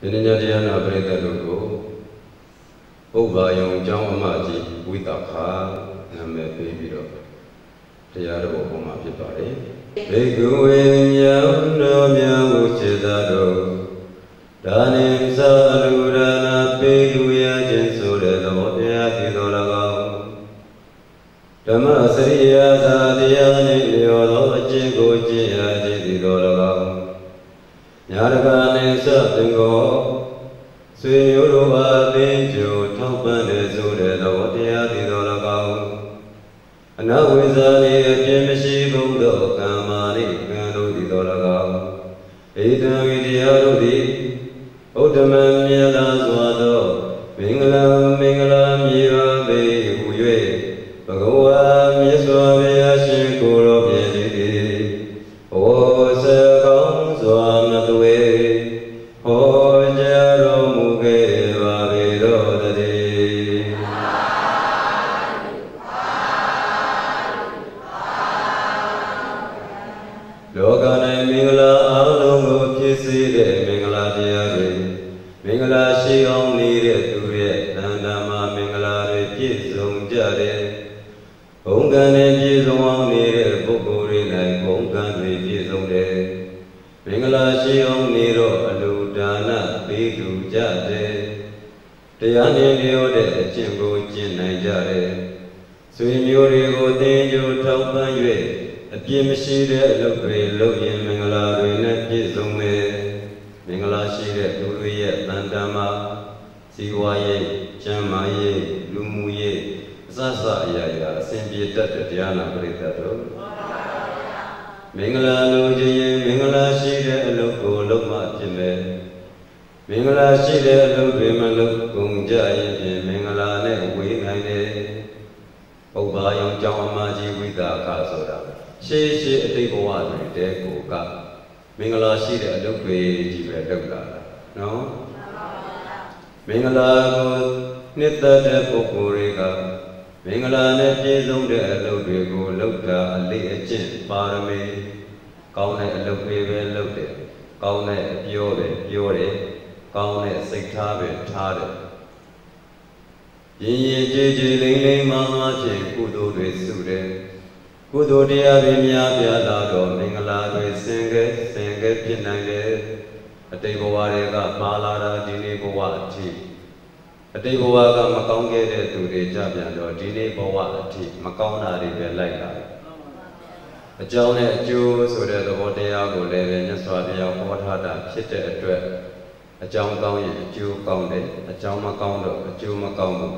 ဒီနေ့ညတရားနာပရိသတ်တို့ကိုပုဗ္ဗာယုံအကြောင်းအမကြီးဝိတခာနာမည်ပေးပြီးတော့တရားတော်ပုံမှာဖြစ်ပါတယ်ဘေကဝေယံတော်မြတ်ကိုစေသာတော်ဒါနိသအလူရဏပေးလူရခြင်းဆိုတဲ့သဘောတရားဒီတော်၎င်းဓမ္မစရိယာသာတရား ညာရကနှင့်စတင်ကိုဆွေမျိုးတို့အားသင်ကြိုထောက်ပံ့နေဆိုတဲ့သဘောတရားဒီတော်၎င်းအနဝိဇ္ဇာနေအပြင်းမရှိဘုသောကမ္မာနိကံတို့ဒီတော်၎င်းဣဒံဝိတရားတို့သည်ဥဒ္ဓမ မင်္ဂလာရှိတဲ့အလုပ်တွေမလုပ်ကုန်ကြရင်ဖြင့်မင်္ဂလာနဲ့ဝေးနိုင်တယ်ပုဗ္ဗာယုံကြောင့်အမကြီးဝိသအခဆိုတာရှေးရှေးအတိတ်ဘဝတွေတဲကိုကမင်္ဂလာရှိတဲ့အလုပ်တွေကြီးပဲလုပ်လာတာနော်မင်္ဂလာကိုနှစ်သက်တဲ့ပုဂ္ဂိုလ်တွေကမင်္ဂလာနဲ့ပြည့်စုံတဲ့အလုပ်တွေကိုလုပ်တာအလေးအကျင့်ပါရမီကောင်းတဲ့အလုပ်တွေပဲလုပ်တယ်ကောင်းတဲ့အပြောပဲပြောတယ် ကောင်းတဲ့စိတ်ထားပဲထားတယ်ရင်ရင်ကြည်ကြည်လိမ့်လိမ့်မှမှဖြင့်ကုသိုလ်တွေစုတယ်ကုသိုလ်တရားတွေများပြားလာတော့မင်္ဂလာတွေစင်ကဲစင်ကဲဖြစ်နိုင်တယ်အတိတ်ဘဝတွေကပါလာတာဒီနေ့ဘဝအထိအတိတ်ဘဝကမကောင်းခဲ့တဲ့သူတွေကြပြန်တော့ဒီနေ့ဘဝအထိမကောင်းတာတွေပဲလိုက်လာတယ်အကြောင်းနဲ့အကျိုးဆိုတဲ့သဘောတရားကိုလည်းပဲမြတ်စွာဘုရားဟောထားတာဖြစ်တဲ့အတွက် အကြောင်းကောင်းရင်အကျိုးကောင်းတယ်အကြောင်းမကောင်းတော့အကျိုးမကောင်းဘူး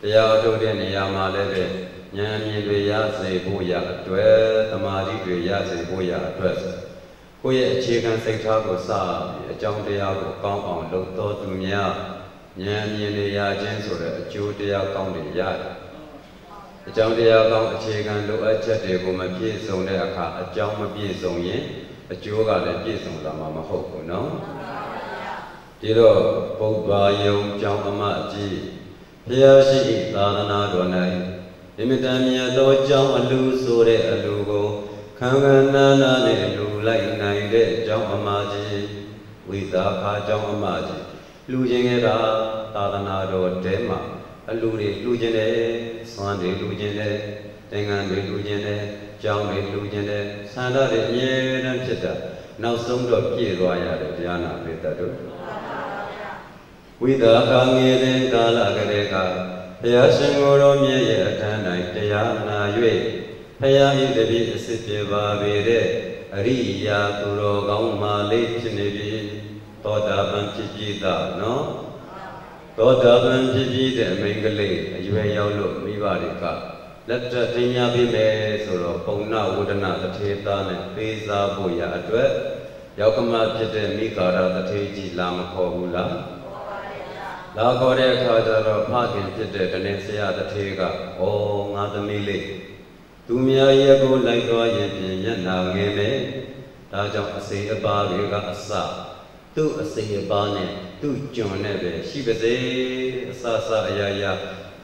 တရားအထုတ်တဲ့နေရာမှာလည်းပဲဉာဏ်မြင်တွေရစေဖို့ရအတွက်သမာဓိတွေရစေဖို့ရအတွက်ကိုယ့်ရဲ့အခြေခံစိတ်ထားကိုစပြီးအကြောင်းတရားကိုကောင်းအောင်လုပ်တော်သူများဉာဏ်မြင်တွေရခြင်းဆိုတဲ့အကျိုးတရားကောင်းတွေရတယ်အကြောင်းတရားကောင်းအခြေခံလိုအပ်ချက်တွေကိုမပြည့်စုံတဲ့အခါအကြောင်းမပြည့်စုံရင်အကျိုးကလည်းပြည့်စုံလာမှာမဟုတ်ဘူးနော် ဒီတော့ပုဗ္ဗာယုံကြောင့်အမကြီးဘုရားရှိသာသနာတော်၌အမြဲတမ်းမြတ်သောကြောင့်အလူဆိုတဲ့အလူကိုခံခံနာနာနဲ့လူလိုက်နိုင်တဲ့အကြောင်းအမကြီးဝိသခာကြောင့်အမကြီးလူချင်းခဲ့တာသာသနာတော်တဲမှာအလူတွေလူချင်းတယ်သွမ်းတွေလူချင်းတယ်သင်္ကန်းတွေလူချင်းတယ်ကြောင်းတွေလူချင်းတယ်ဆန္ဒတွေအမြဲတမ်းဖြစ်တာနောက်ဆုံးတော့ပြည့်သွားရတယ်တရားနာပိတ္တတို့ ဝိသကာငယ်တဲ့ကာလကလေးကဘုရားရှင်ကိုယ်တော်မြတ်ရဲ့အထံ၌တရားနာ၍ဘုရားဤတပည့်အစစ်ပြေပါပေတဲ့အရိယာသူတော်ကောင်းမာလေးဖြစ်နေပြီသောတာပန်ဖြစ်ပြီသာနော်သောတာပန်ဖြစ်ပြီတဲ့မိန်းကလေးအရွယ်ရောက်လို့မိဘတွေကလက်ထပ်ထင်များပြီမယ်ဆိုတော့ပုံနာဝဒနာတထေသားနဲ့ပေးစားဖို့ရအတွက်ရောက်ကမဖြစ်တဲ့မိဂါရတထေကြီးလာမခေါ်ဘူးလား လာခေါ်တဲ့အခါကျတော့ဖခင်ဖြစ်တဲ့တနေ့ဆရာတထေကဩငါသမီးလေးသူများရဲ့ကိုလိုက်သွားရင်ပြင်မျက်နာငယ်မယ်ဒါကြောင့်အစိအပါတွေကအစသူ့အစိအပါနဲ့သူ့ကျွန်နဲ့ပဲရှိပါစေအစစအရာရာ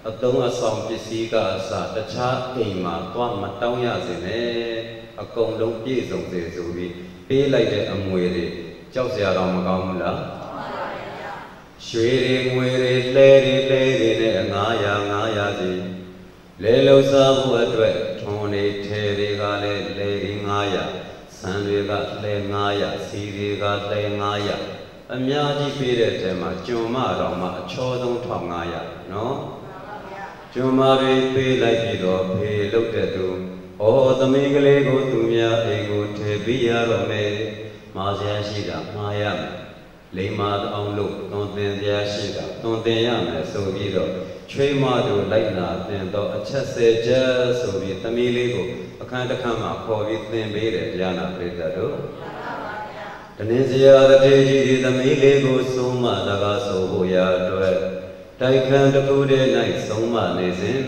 အတုံးအဆောင်ပစ္စည်းကအစတခြားအိမ်မှာသွားမတောင်းရစေနဲ့အကုန်လုံးပြည့်စုံစေဆိုပြီးပေးလိုက်တဲ့အမွေတွေကြောက်စရာတော့မကောင်းဘူးလား ရွှေတွေငွေတွေလှဲတွေလှဲတွေနဲ့900 900စီလဲလုံစားဖို့အတွက်ထွန်တွေထဲတွေကလည်းလဲတွေ900ဆန်တွေကလဲ900စီတွေကလဲ900အများကြီးပေးတဲ့အဲမှာကျွန်မတော်မှအချောဆုံး1500နော်ကျွန်မတွေပေးလိုက်ပြီးတော့ဖေလုတ်တဲ့သူဩသမီးကလေးကိုသူများအိမ်ကိုထည့်ပြီးရတော့မယ်မာစရာရှိတာမှားရမယ် လိမ္မာအောင်လို့သွန်သင်စရာရှိတာသွန်သင်ရမယ်ဆိုပြီးတော့ချွေးမတို့လိုက်လာသင်တော့အချက်ဆယ်ချက်ဆိုပြီးသမီးလေးကိုအခန်းတစ်ခန်းမှာခေါ်ပြီးသင်ပေးတယ်တရားနာပရိသတ်တို့တနည်းစရာတထေကြီးဒီသမီးလေးကိုဆုံးမစကားဆိုဖို့ရအတွက်တိုက်ခန်းတစ်ခုတည်း၌ဆုံးမနေစဉ်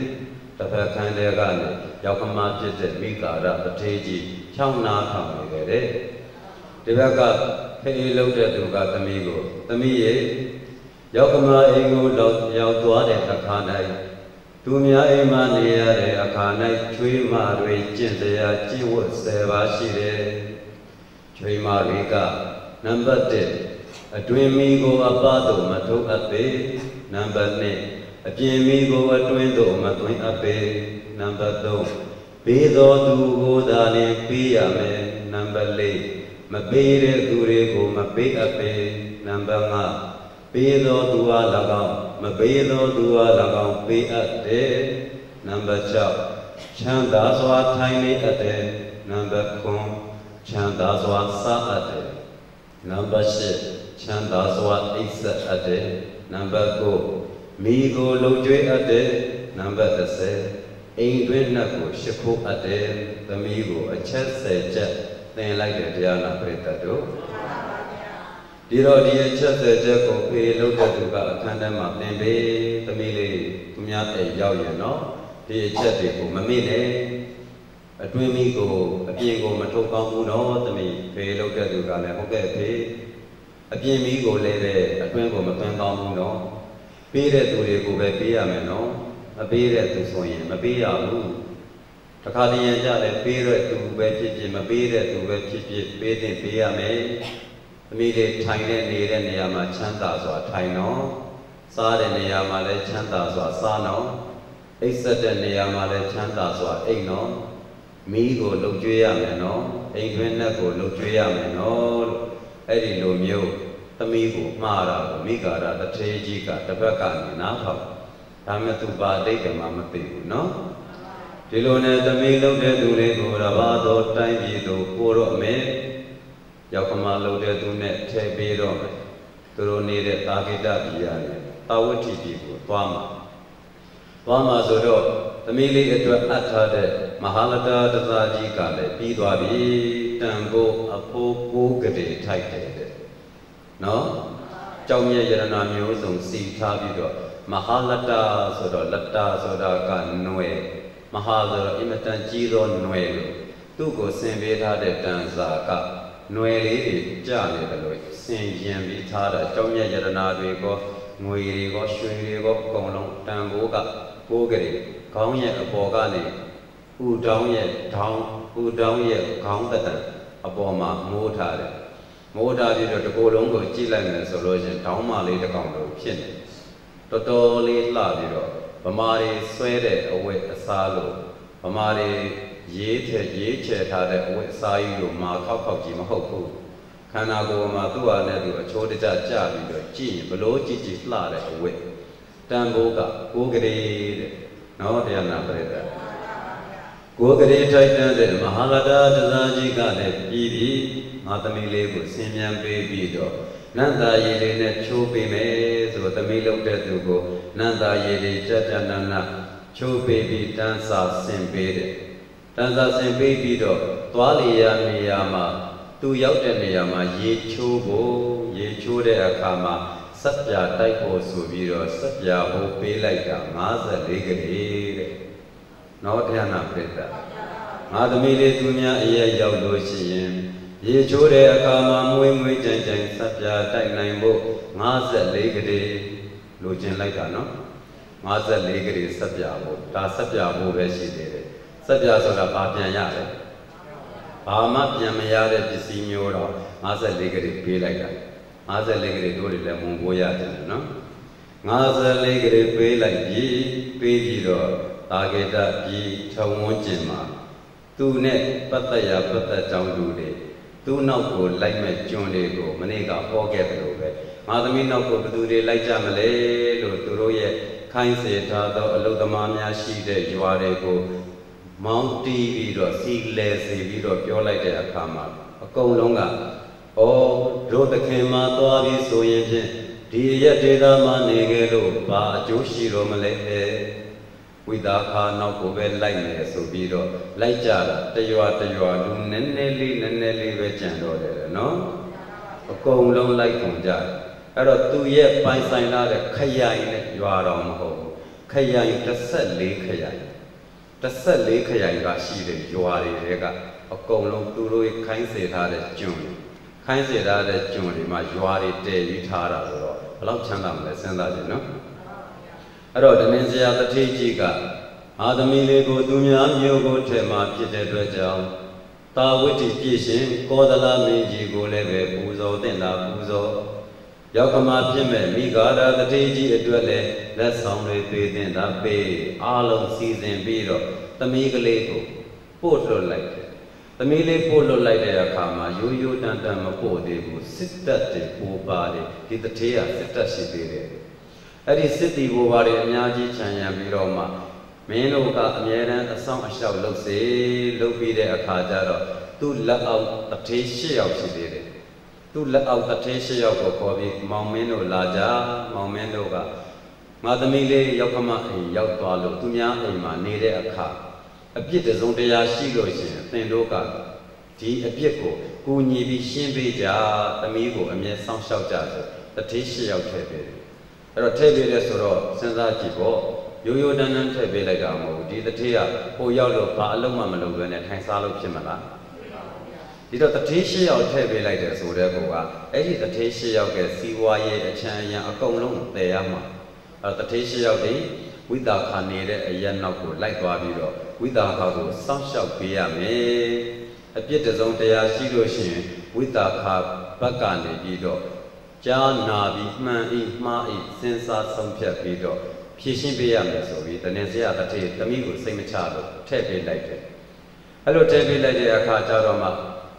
တစ်ဖက်ခန်းတည်းကနေရောက်ခမဖြစ်တဲ့မိကာရတထေကြီးဖြောင်းနာထောင်နေကြတယ်ဒီဘက်က ဖေးလုံးတဲ့သူကသမီးကိုသမီးရဲ့ရောက်ကမအိမ်ကိုတော့ရောက်သွားတဲ့အခါ၌သူများအိမ်မှာနေရတဲ့အခါ၌ချွေးမတွေကျင့်တရားကျင့်ဝတ်ဆယ်ပါရှိတယ်ချွေးမတွေကနံပါတ်1အတွင်မိကိုအပသို့မထုတ်အပ်ပေနံပါတ်2အပြင်မိကိုအတွင်းသို့မသွင်းအပ်ပေနံပါတ်3ဘေးသောသူကိုသာလျှင်ပေးရမယ်နံပါတ်4 မပေးတဲ့သူတွေကိုမပေးအပ်ပေနံပါတ်5ပေးသောသူအား၎င်းမပေးသောသူအား၎င်းပေးအပ်တယ်နံပါတ်6ချမ်းသာစွာထိုင်နေအပ်တယ်နံပါတ်9ချမ်းသာစွာစားအပ်တယ်နံပါတ်10ချမ်းသာစွာအိပ်ဆက်အပ်တယ်နံပါတ်9မိကိုလုံကျွေးအပ်တယ်နံပါတ်10အိမ်တွင်းနှက်ကိုရှ िख ိုးအပ်တယ်သမီးကိုအချက်ဆယ်ချက် သင်လိုက်တဲ့တရားနာပရိသတ်တို့ဒီတော့ဒီအချက်သက်ချက်ကိုဖေးလုပ်တဲ့သူကအခန်းထဲမှာသင်ပေးသမီးလေးသူများအိမ်ရောက်ရင်နော်ဒီအချက်တွေကိုမမေ့နဲ့အတွင်းမိကိုအပြင်ကိုမထုတ်ကောင်းဘူးနော်သမီးဖေးလုပ်တဲ့သူကလည်းဟုတ်ကဲ့ဖေးအပြင်မိကိုလည်းပဲအတွင်းကိုမသွင်းကောင်းဘူးနော်ပေးတဲ့သူတွေကိုပဲပေးရမယ်နော်မပေးတဲ့သူဆိုရင်မပေးရဘူး တခါတည်းရကြတယ်ပေးတဲ့သူပဲဖြစ်ဖြစ်မပေးတဲ့သူပဲဖြစ်ဖြစ်ပေးတဲ့ပေးရမယ်အမိလေးထိုင်တဲ့နေတဲ့နေရာမှာချမ်းသာစွာထိုင်နော်စားတဲ့နေရာမှာလည်းချမ်းသာစွာစားနော်အိပ်ဆက်တဲ့နေရာမှာလည်းချမ်းသာစွာအိပ်နော်မိကိုလှုပ်ကြွေးရမယ်နော်အိမ်တွင်းနဲ့ကိုလှုပ်ကြွေးရမယ်နော်လို့အဲ့ဒီလိုမျိုးသမီးကိုမှားတာကိုမိဂါရတထေကြီးကတစ်ဖက်ကနေနားထောင်ဒါမဲ့သူပါအတိတ်ကမှမသိဘူးနော် ဒီလိုနဲ့သမီးလုံးတဲ့သူတွေကိုရပါတော့တိုင်းပြည်သို့ပို့တော့မယ်ရောက်ခမလုံးတဲ့သူနဲ့ထည့်ပေးတော့မယ်သူတို့နေတဲ့တာဂိတပြည်ရတယ်တာဝတိပြည်ကိုသွားမှာသွားမှာဆိုတော့သမီးလေးအတွက်အပ်ထားတဲ့မဟာလတာတသာကြီးကလည်းပြီးသွားပြီတန်ဖို့အဖိုးကိုးကလေးထိုက်တယ်တဲ့နော်ကြောင်မြရရနာမျိုးစုံစီထားပြီးတော့မဟာလတာဆိုတော့လတာဆိုတာကနွယ် မဟာဆိုတော့အင်မတန်ကြီးသောຫນွယ်လို့သူ့ကိုဆင်ပေးထားတဲ့တန်စာကຫນွယ်လေးတွေကြနေတယ်လို့ဆင်ရင်ပြီးထားတာကြောင်းမြတ်ယရနာတွေကိုငွေတွေကိုရွှေတွေကိုအကုန်လုံးတန်ဖိုးကကိုးကြတယ်ခေါင်းရဲ့အပေါ်ကနေဥတောင်းရဲ့ထောင်းဥတောင်းရဲ့ခေါင်းတတန်အပေါ်မှာမိုးထားတယ်မိုးထားပြီးတော့တကိုယ်လုံးကိုကြည့်လိုက်မယ်ဆိုလို့ရှင်ထောင်းမလေးတစ်ကောင်လို့ဖြစ်နေတော်တော်လေးလှပြီးတော့ ဗမာတွေဆွဲတဲ့အဝတ်အစားလို့ဗမာတွေရေးထည့်ရေးချယ်ထားတဲ့အဝတ်အစားကြီးလို့မာခောက်ခောက်ကြီးမဟုတ်ဘူးခန္ဓာကိုယ်မှာသူ့ဟာနဲ့သူအချိုးတကျကြပြီးတော့ကြည့်ရင်ဘလို့ကြည့်ကြည့်လှတဲ့အဝတ်တန်ဖိုးကကိုးကလေးတဲ့နော်တရားနာပရိသတ်ကိုယ်ကလေးထိုက်တန်းတဲ့မဟာလတာတစားကြီးကလည်းပြီးပြီငါသမီးလေးကိုဆင်မြန်ပေးပြီးတော့ နန္တာရည်လေးနဲ့ချိုးပေးမယ်ဆိုသမီးလုံးတဲ့သူကိုနန္တာရည်လေးကြကြနနချိုးပေးပြီးတန်းစာဆင်ပေးတယ်တန်းစာဆင်ပေးပြီးတော့သွားလျာနေရာမှာသူရောက်တဲ့နေရာမှာရေချိုးဖို့ရေချိုးတဲ့အခါမှာစက်ပြတိုက်ဖို့ဆိုပြီးတော့စက်ပြဟိုပေးလိုက်တာ54ကလေးတဲ့နော်တရားနာပြိတ္တာငါသမီးလေးသူများအရဲ့ရောက်လို့ရှိရင် ရေချိုးတဲ့အခါမှာမွေးမွေးကြိုင်ကြိုင်စပ်ပြတိုက်နိုင်ဖို့54ကလေးလိုချင်လိုက်တာနော်54ကလေးစပ်ပြဖို့ဒါစပ်ပြဖို့ပဲရှိသေးတယ်စပ်ပြဆိုတာဘာပြန်ရတယ်ဘာမှပြန်မရတဲ့ပစ္စည်းမျိုးတော့54ကလေးပေးလိုက်တာ54ကလေးတို့တွေလည်းမုံပိုးရတယ်နော်54ကလေးပေးလိုက်ပြီးပေးပြီးတော့တာဂေတပြီးထုံဝန်းကျင်မှာသူနဲ့ပတ်သက်ရပတ်သက်ကြောင်းလူတွေ သူ့နောက်ကိုလိုက်မဲ့ကျွန်းလေးကိုမနေ့ကဟောခဲ့တယ်လို့ပဲမာသမီနောက်ကိုဘယ်သူတွေလိုက်ကြမလဲလို့သူတို့ရဲ့ခိုင်းစေထားသောအလုသမားများရှိတဲ့ရွာတွေကိုမောင်းတီးပြီးတော့စီလဲစီပြီးတော့ပြောလိုက်တဲ့အခါမှာအကုန်လုံးကဩတို့သခင်မှာသွားပြီးဆိုရင်ဖြင့်ဒီရက်ဒေသမှာနေခဲ့လို့ဘာအကျိုးရှိတော့မလဲ ဝိသာခါနောက်ကိုပဲလိုက်မယ်ဆိုပြီးတော့လိုက်ကြတာတရွာတရွာလူနည်းနည်းလေးနည်းနည်းလေးပဲကြံတော့တယ်နော်အကုန်လုံးလိုက်ကုန်ကြတယ်အဲ့တော့သူရဲ့ပိုင်ဆိုင်လာတဲ့ခရိုင်နဲ့ရွာတော်မဟုတ်ဘူးခရိုင်14ခရိုင်14ခရိုင်ကရှိတဲ့ရွာတွေတဲကအကုန်လုံးသူတို့ခိုင်းစေထားတဲ့ကျွန်းခိုင်းစေထားတဲ့ကျွန်းတွေမှာရွာတွေတည်ပြီးထားတာဆိုတော့ဘယ်လောက်ချမ်းသာမလဲစဉ်းစားကြည့်နော် အဲ့တော့တမင်စရာတထေးကြီးကအာသမီလေးကိုသူများမျိုးကိုထဲမှာဖြစ်တဲ့အတွက်ကြောင့်တာဝိတ္တိပြည့်ရှင်ကောသလမင်းကြီးကိုလည်းပဲပူဇော်တင်တာပူဇော်ရောက်ကမဖြစ်မဲ့မိဂါရတထေးကြီးအတွက်လည်းလက်ဆောင်တွေပေးတင်တာပေးအားလုံးစီစဉ်ပြီးတော့သမီးကလေးကိုပို့လွှတ်လိုက်တယ်သမီးလေးပို့လွှတ်လိုက်တဲ့အခါမှာရိုးရိုးတန်တန်မပို့သေးဘူးစစ်တပ်တွေပို့ပါတယ်ဒီတထေးကစစ်တပ်ရှိသေးတယ် အဲ့ဒီစစ်တီဘိုးဘာတွေအများကြီးခြံရံပြီးတော့မှမင်းတို့ကအမြဲတမ်းအဆောင်အလျှောက်လုပ်စေလုပ်ပြီးတဲ့အခါကျတော့သူ့လက်အောက်တထေး၈ယောက်ရှိသေးတယ်သူ့လက်အောက်တထေး၈ယောက်ကိုခေါ်ပြီးမောင်မင်းတို့လာကြမောင်မင်းတို့ကငါသမီးလေးရောက်ခမအိမ်ရောက်သွားလို့သူများအိမ်မှာနေတဲ့အခါအပြစ်တစုံတရာရှိလို့ရှိရင်သင်တို့ကဒီအပြစ်ကိုကူညီပြီးရှင်းပေးကြသမီးကိုအမြဲစောင့်ရှောက်ကြဆိုတထေး၈ယောက်ထည့်ပေးတယ် အဲ့တော့ထည့်ပေးတယ်ဆိုတော့စဉ်းစားကြည့်ပေါ့ရိုးရိုးတန်းတန်းထည့်ပေးလိုက်တာမဟုတ်ဘူးဒီတထေးကဟိုရောက်လို့ဘာအလုံးမှမလုပ်ဘဲနဲ့ထိုင်စားလို့ဖြစ်မလားဒီတော့တထေး၈ယောက်ထည့်ပေးလိုက်တယ်ဆိုတဲ့ကောကအဲ့ဒီတထေး၈ယောက်ကစီးပွားရေးအချမ်းအရံအကုန်လုံးတည်ရမှာအဲ့တထေး၈ယောက်ဒီဝိတာခာနေတဲ့အရက်နောက်ကိုလိုက်သွားပြီးတော့ဝိတာခာကိုစောင့်ရှောက်ပေးရမယ်အပြစ်တစုံတရားရှိလို့ရှိရင်ဝိတာခာဘက်ကနေပြီးတော့ ကြားနာပြီးမှန်ဤမှားဤစဉ်းစားဆုံးဖြတ်ပြီးတော့ဖြည့်ရှင်းပေးရမယ်ဆိုပြီးတနေ့စရတထေသမီးကိုစိတ်မချလို့ထည့်ပေးလိုက်တယ်အဲ့လိုထည့်ပေးလိုက်တဲ့အခါကျတော့မှ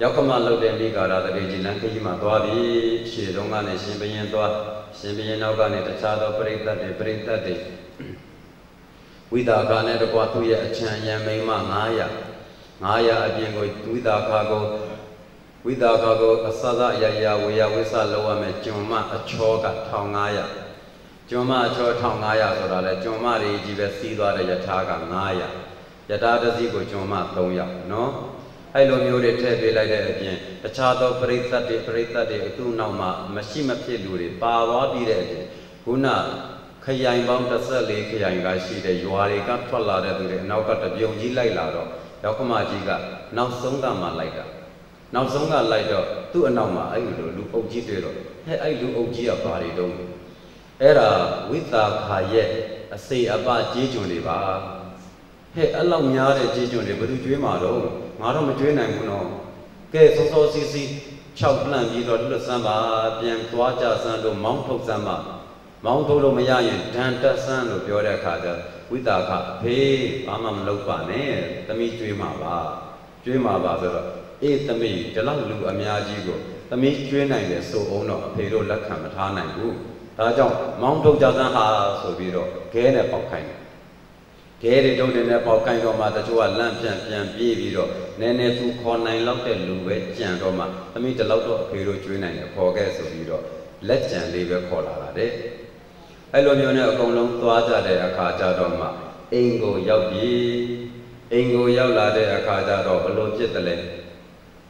ရောက်ခမလောက်တဲ့မိဂါရတရေကြီးလမ်းခကြီးမှာသွားပြီးရှေ့တုန်းကနေရှင်ဘရင်သွားရှင်ဘရင်နောက်ကနေတခြားသောပရိသတ်တွေပရိသတ်တွေဝိတာခနဲ့တကွာသူ့ရဲ့အချံရံမိန်မ900 900အပြင်ကိုဝိတာခကို ဝိတာခကိုအစသရရဝေယဝိသလောက်ရမယ်ကျွန်မအချောက1500ကျွန်မအချော1500ဆိုတာလဲကျွန်မတွေကြီးပဲစီးသွားတဲ့ယထာက900ယထာတစီကိုကျွန်မ300နော်အဲ့လိုမျိုးတွေထည့်ပေးလိုက်တဲ့အပြင်တခြားသောပရိသတ်တွေပရိသတ်တွေအခုနောက်မှာမရှိမဖြစ်လူတွေပါသွားပြီးတဲ့အပြင်ခုနခရိုင်ပေါင်း14ခရိုင်ကရှိတဲ့ရွာတွေကထွက်လာတဲ့သူတွေအနောက်ကတပြုံကြီးလိုက်လာတော့ရောက်ခမကြီးကနောက်ဆုံးကမှလိုက်တာ နောက်ဆုံးကလိုက်တော့သူ့အနောက်မှာအဲ့လိုလူအုပ်ကြီးတွေ့တော့ဟဲ့အဲ့လူအုပ်ကြီးကဘာတွေတုံးအဲ့ဒါဝိတာခာရဲ့အစေအပကြေးကျွန်တွေပါဟဲ့အဲ့လောက်များတဲ့ကြေးကျွန်တွေဘယ်သူကျွေးမှာတော့ငါတော့မကျွေးနိုင်ဘူးနော်ကဲစောစောစီးစီး6လန့်ပြီးတော့လွတ်စမ်းပါပြန်သွားကြစမ်းလို့မောင်းထုတ်စမ်းပါမောင်းထုတ်လို့မရရင်ဒဏ်တက်စမ်းလို့ပြောတဲ့အခါကျဝိတာခဖေးဘာမှမလုပ်ပါနဲ့သမီးကျွေးမှာပါကျွေးမှာပါဆိုတော့ အေးသမီးဒီလောက်လူအများကြီးကိုသမီးကျွေးနိုင်တယ်ဆိုအောင်တော့အဖေတို့လက်ခံမထားနိုင်ဘူးဒါကြောင့်မောင်းထုတ်ကြစမ်းဟာဆိုပြီးတော့ခဲနဲ့ပေါက်ခိုင်းတယ်ခဲတွေတုံးတင်နဲ့ပေါက်ကိုင်းတော့မှတချို့ကလန့်ပြန်ပြန်ပြေးပြီးတော့နည်းနည်းသူခေါ်နိုင်လောက်တဲ့လူပဲကြံတော့မှသမီးတလောက်တော့အဖေတို့ကျွေးနိုင်တယ်ခေါ်ခဲ့ဆိုပြီးတော့လက်ကြံလေးပဲခေါ်လာတာတဲ့အဲ့လိုမျိုးနဲ့အကုန်လုံးသွားကြတဲ့အခါကျတော့မှအိမ်ကိုရောက်ပြီအိမ်ကိုရောက်လာတဲ့အခါကျတော့ဘလို့ဖြစ်တယ်လဲ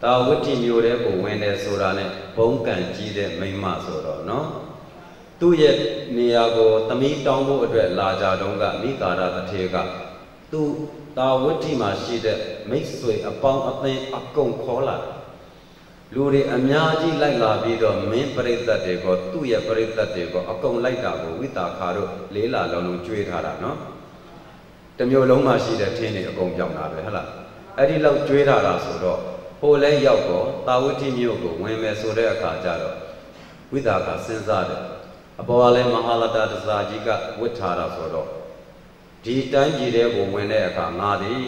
တာဝတိမျိုးတဲ့ကိုဝင်တယ်ဆိုတာနဲ့ဘုံကံကြီးတဲ့မိမဆိုတော့နော်သူ့ရဲ့နေရာကိုသမီးတောင်းဖို့အတွက်လာကြတော့ကမိကာရတထေကသူတာဝတိမှာရှိတဲ့မိတ်ဆွေအပေါင်းအသင်းအကုန်ခေါ်လာလူတွေအများကြီးလိုက်လာပြီးတော့မင်းပရိသတ်တွေကိုသူ့ရဲ့ပရိသတ်တွေကိုအကုန်လိုက်တာကိုဝိတာခါတို့လေးလာလုံးလုံးကြွေးထားတာနော်တမျိုးလုံးမှာရှိတဲ့ထင်းတွေအကုန်ပြောင်းတာပဲဟုတ်လားအဲ့ဒီလောက်ကြွေးထားတာဆိုတော့ ဟိုလဲရောက်တော့တာဝတိမြို့ကိုဝင်မယ်ဆိုတဲ့အခါကျတော့ဝိသကစဉ်းစားတယ်အပေါ်ကလည်းမဟာလတတစာကြီးကဝတ်ထားတာဆိုတော့ဒီတိုင်းကြီးတဲ့ကိုဝင်တဲ့အခါငါသည်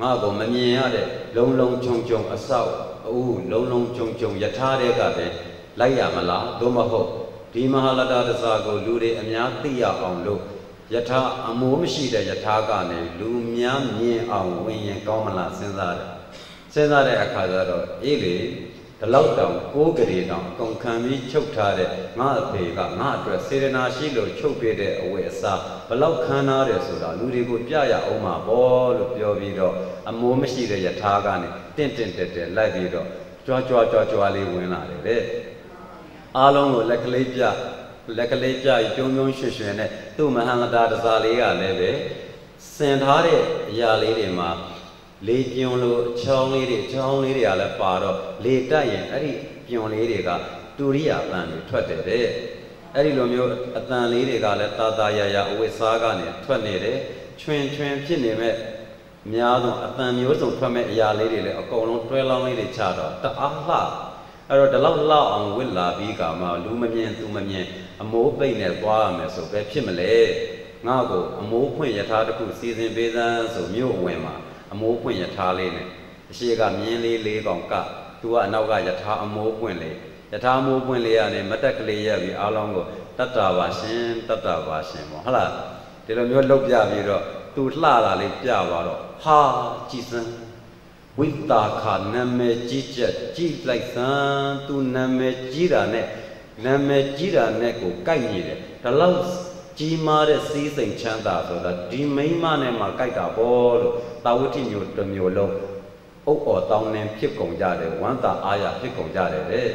ငါကိုမမြင်ရတဲ့လုံလုံချုံချုံအဆောက်အဦလုံလုံချုံချုံယထာတဲ့ကပဲလိုက်ရမလားသို့မဟုတ်ဒီမဟာလတတစာကိုလူတွေအများသိရအောင်လို့ယထာအမိုးမရှိတဲ့ယထာကနေလူများမြင်အောင်ဝင်ရင်ကောင်းမလားစဉ်းစားတယ် စဉ်းစားတဲ့အခါကျတော့အေးလေဒီလောက်တောင်ကိုးကလေးတောင်အကုန်ခံပြီးချုပ်ထားတဲ့ငါအဖေကငါအတွက်စေရနာရှိလို့ချုပ်ပြတဲ့အဝတ်အစားဘလောက်ခံနာတယ်ဆိုတာလူတွေကိုပြရအောင်မှာပေါ့လို့ပြောပြီးတော့အမိုးမရှိတဲ့ယထာကနေတင့်တင့်တက်တက်လိုက်ပြီးတော့ကြွားကြွားကြွားကြွားလေးဝင်လာတယ်တဲ့အားလုံးကိုလက်ကလေးပြလက်ကလေးပြကျုံကျုံရွှွှွှနဲ့သူ့မဟာလတာတစားလေးကလည်းပဲစင်ထားတဲ့အရာလေးတွေမှာ လေပြွန်လိုချောင်းလေးတွေချောင်းလေးတွေကလည်းပါတော့လေတက်ရင်အဲ့ဒီပြွန်လေးတွေကတူရိယာတန်တွေထွက်တယ်တဲ့အဲ့ဒီလိုမျိုးအတန်လေးတွေကလည်းတာတာရရအဝိစားကနေထွက်နေတယ်ချွင်ချွင်ဖြစ်နေမဲ့များသောအတန်မျိုးစုံထွက်မဲ့အရာလေးတွေလည်းအကုန်လုံးတွဲလောင်းလေးတွေချတော့တအားလှအဲ့တော့ဒီလောက်လှအောင်ဝစ်လာပြီးကမှလူမမြင်သူမမြင်အမိုးပိတ်နဲ့သွားရမယ်ဆိုပဲဖြစ်မလဲငါ့ကိုအမိုးဖွင့်ယထာတစ်ခုစီစဉ်ပေးစမ်းဆိုမြို့ဝင်မှာ အမိုးပွင့်ယထာလေးနဲ့အရှိကမြင်းလေးလေးကောင်ကသူကအနောက်ကယထာအမိုးပွင့်လေးယထာအမိုးပွင့်လေးကနေမတက်ကလေးရက်ပြီးအားလုံးကိုတတ္တာပါရှင်တတ္တာပါရှင်ပေါ့ဟုတ်လားဒီလိုမျိုးလောက်ပြပြီးတော့သူလှလာလေးပြသွားတော့ဟာကြည်စမ်းဝိတာခနာမည်ကြီးချက်ကြီးလိုက်စမ်းသူနာမည်ကြီးတာနဲ့နာမည်ကြီးတာနဲ့ကိုကိုက်နေတယ်ဒါလောက် ကြီးမားတဲ့စီးစိမ်ချမ်းသာဆိုတာဒီမိမနဲ့မှကြိုက်တာပေါ့လို့တာဝတိမျိုးတစ်မျိုးလုံးအုပ်အော်တောင်းနှင်းဖြစ်ကုန်ကြတယ်ဝမ်းသာအားရဖြစ်ကုန်ကြတယ်တဲ့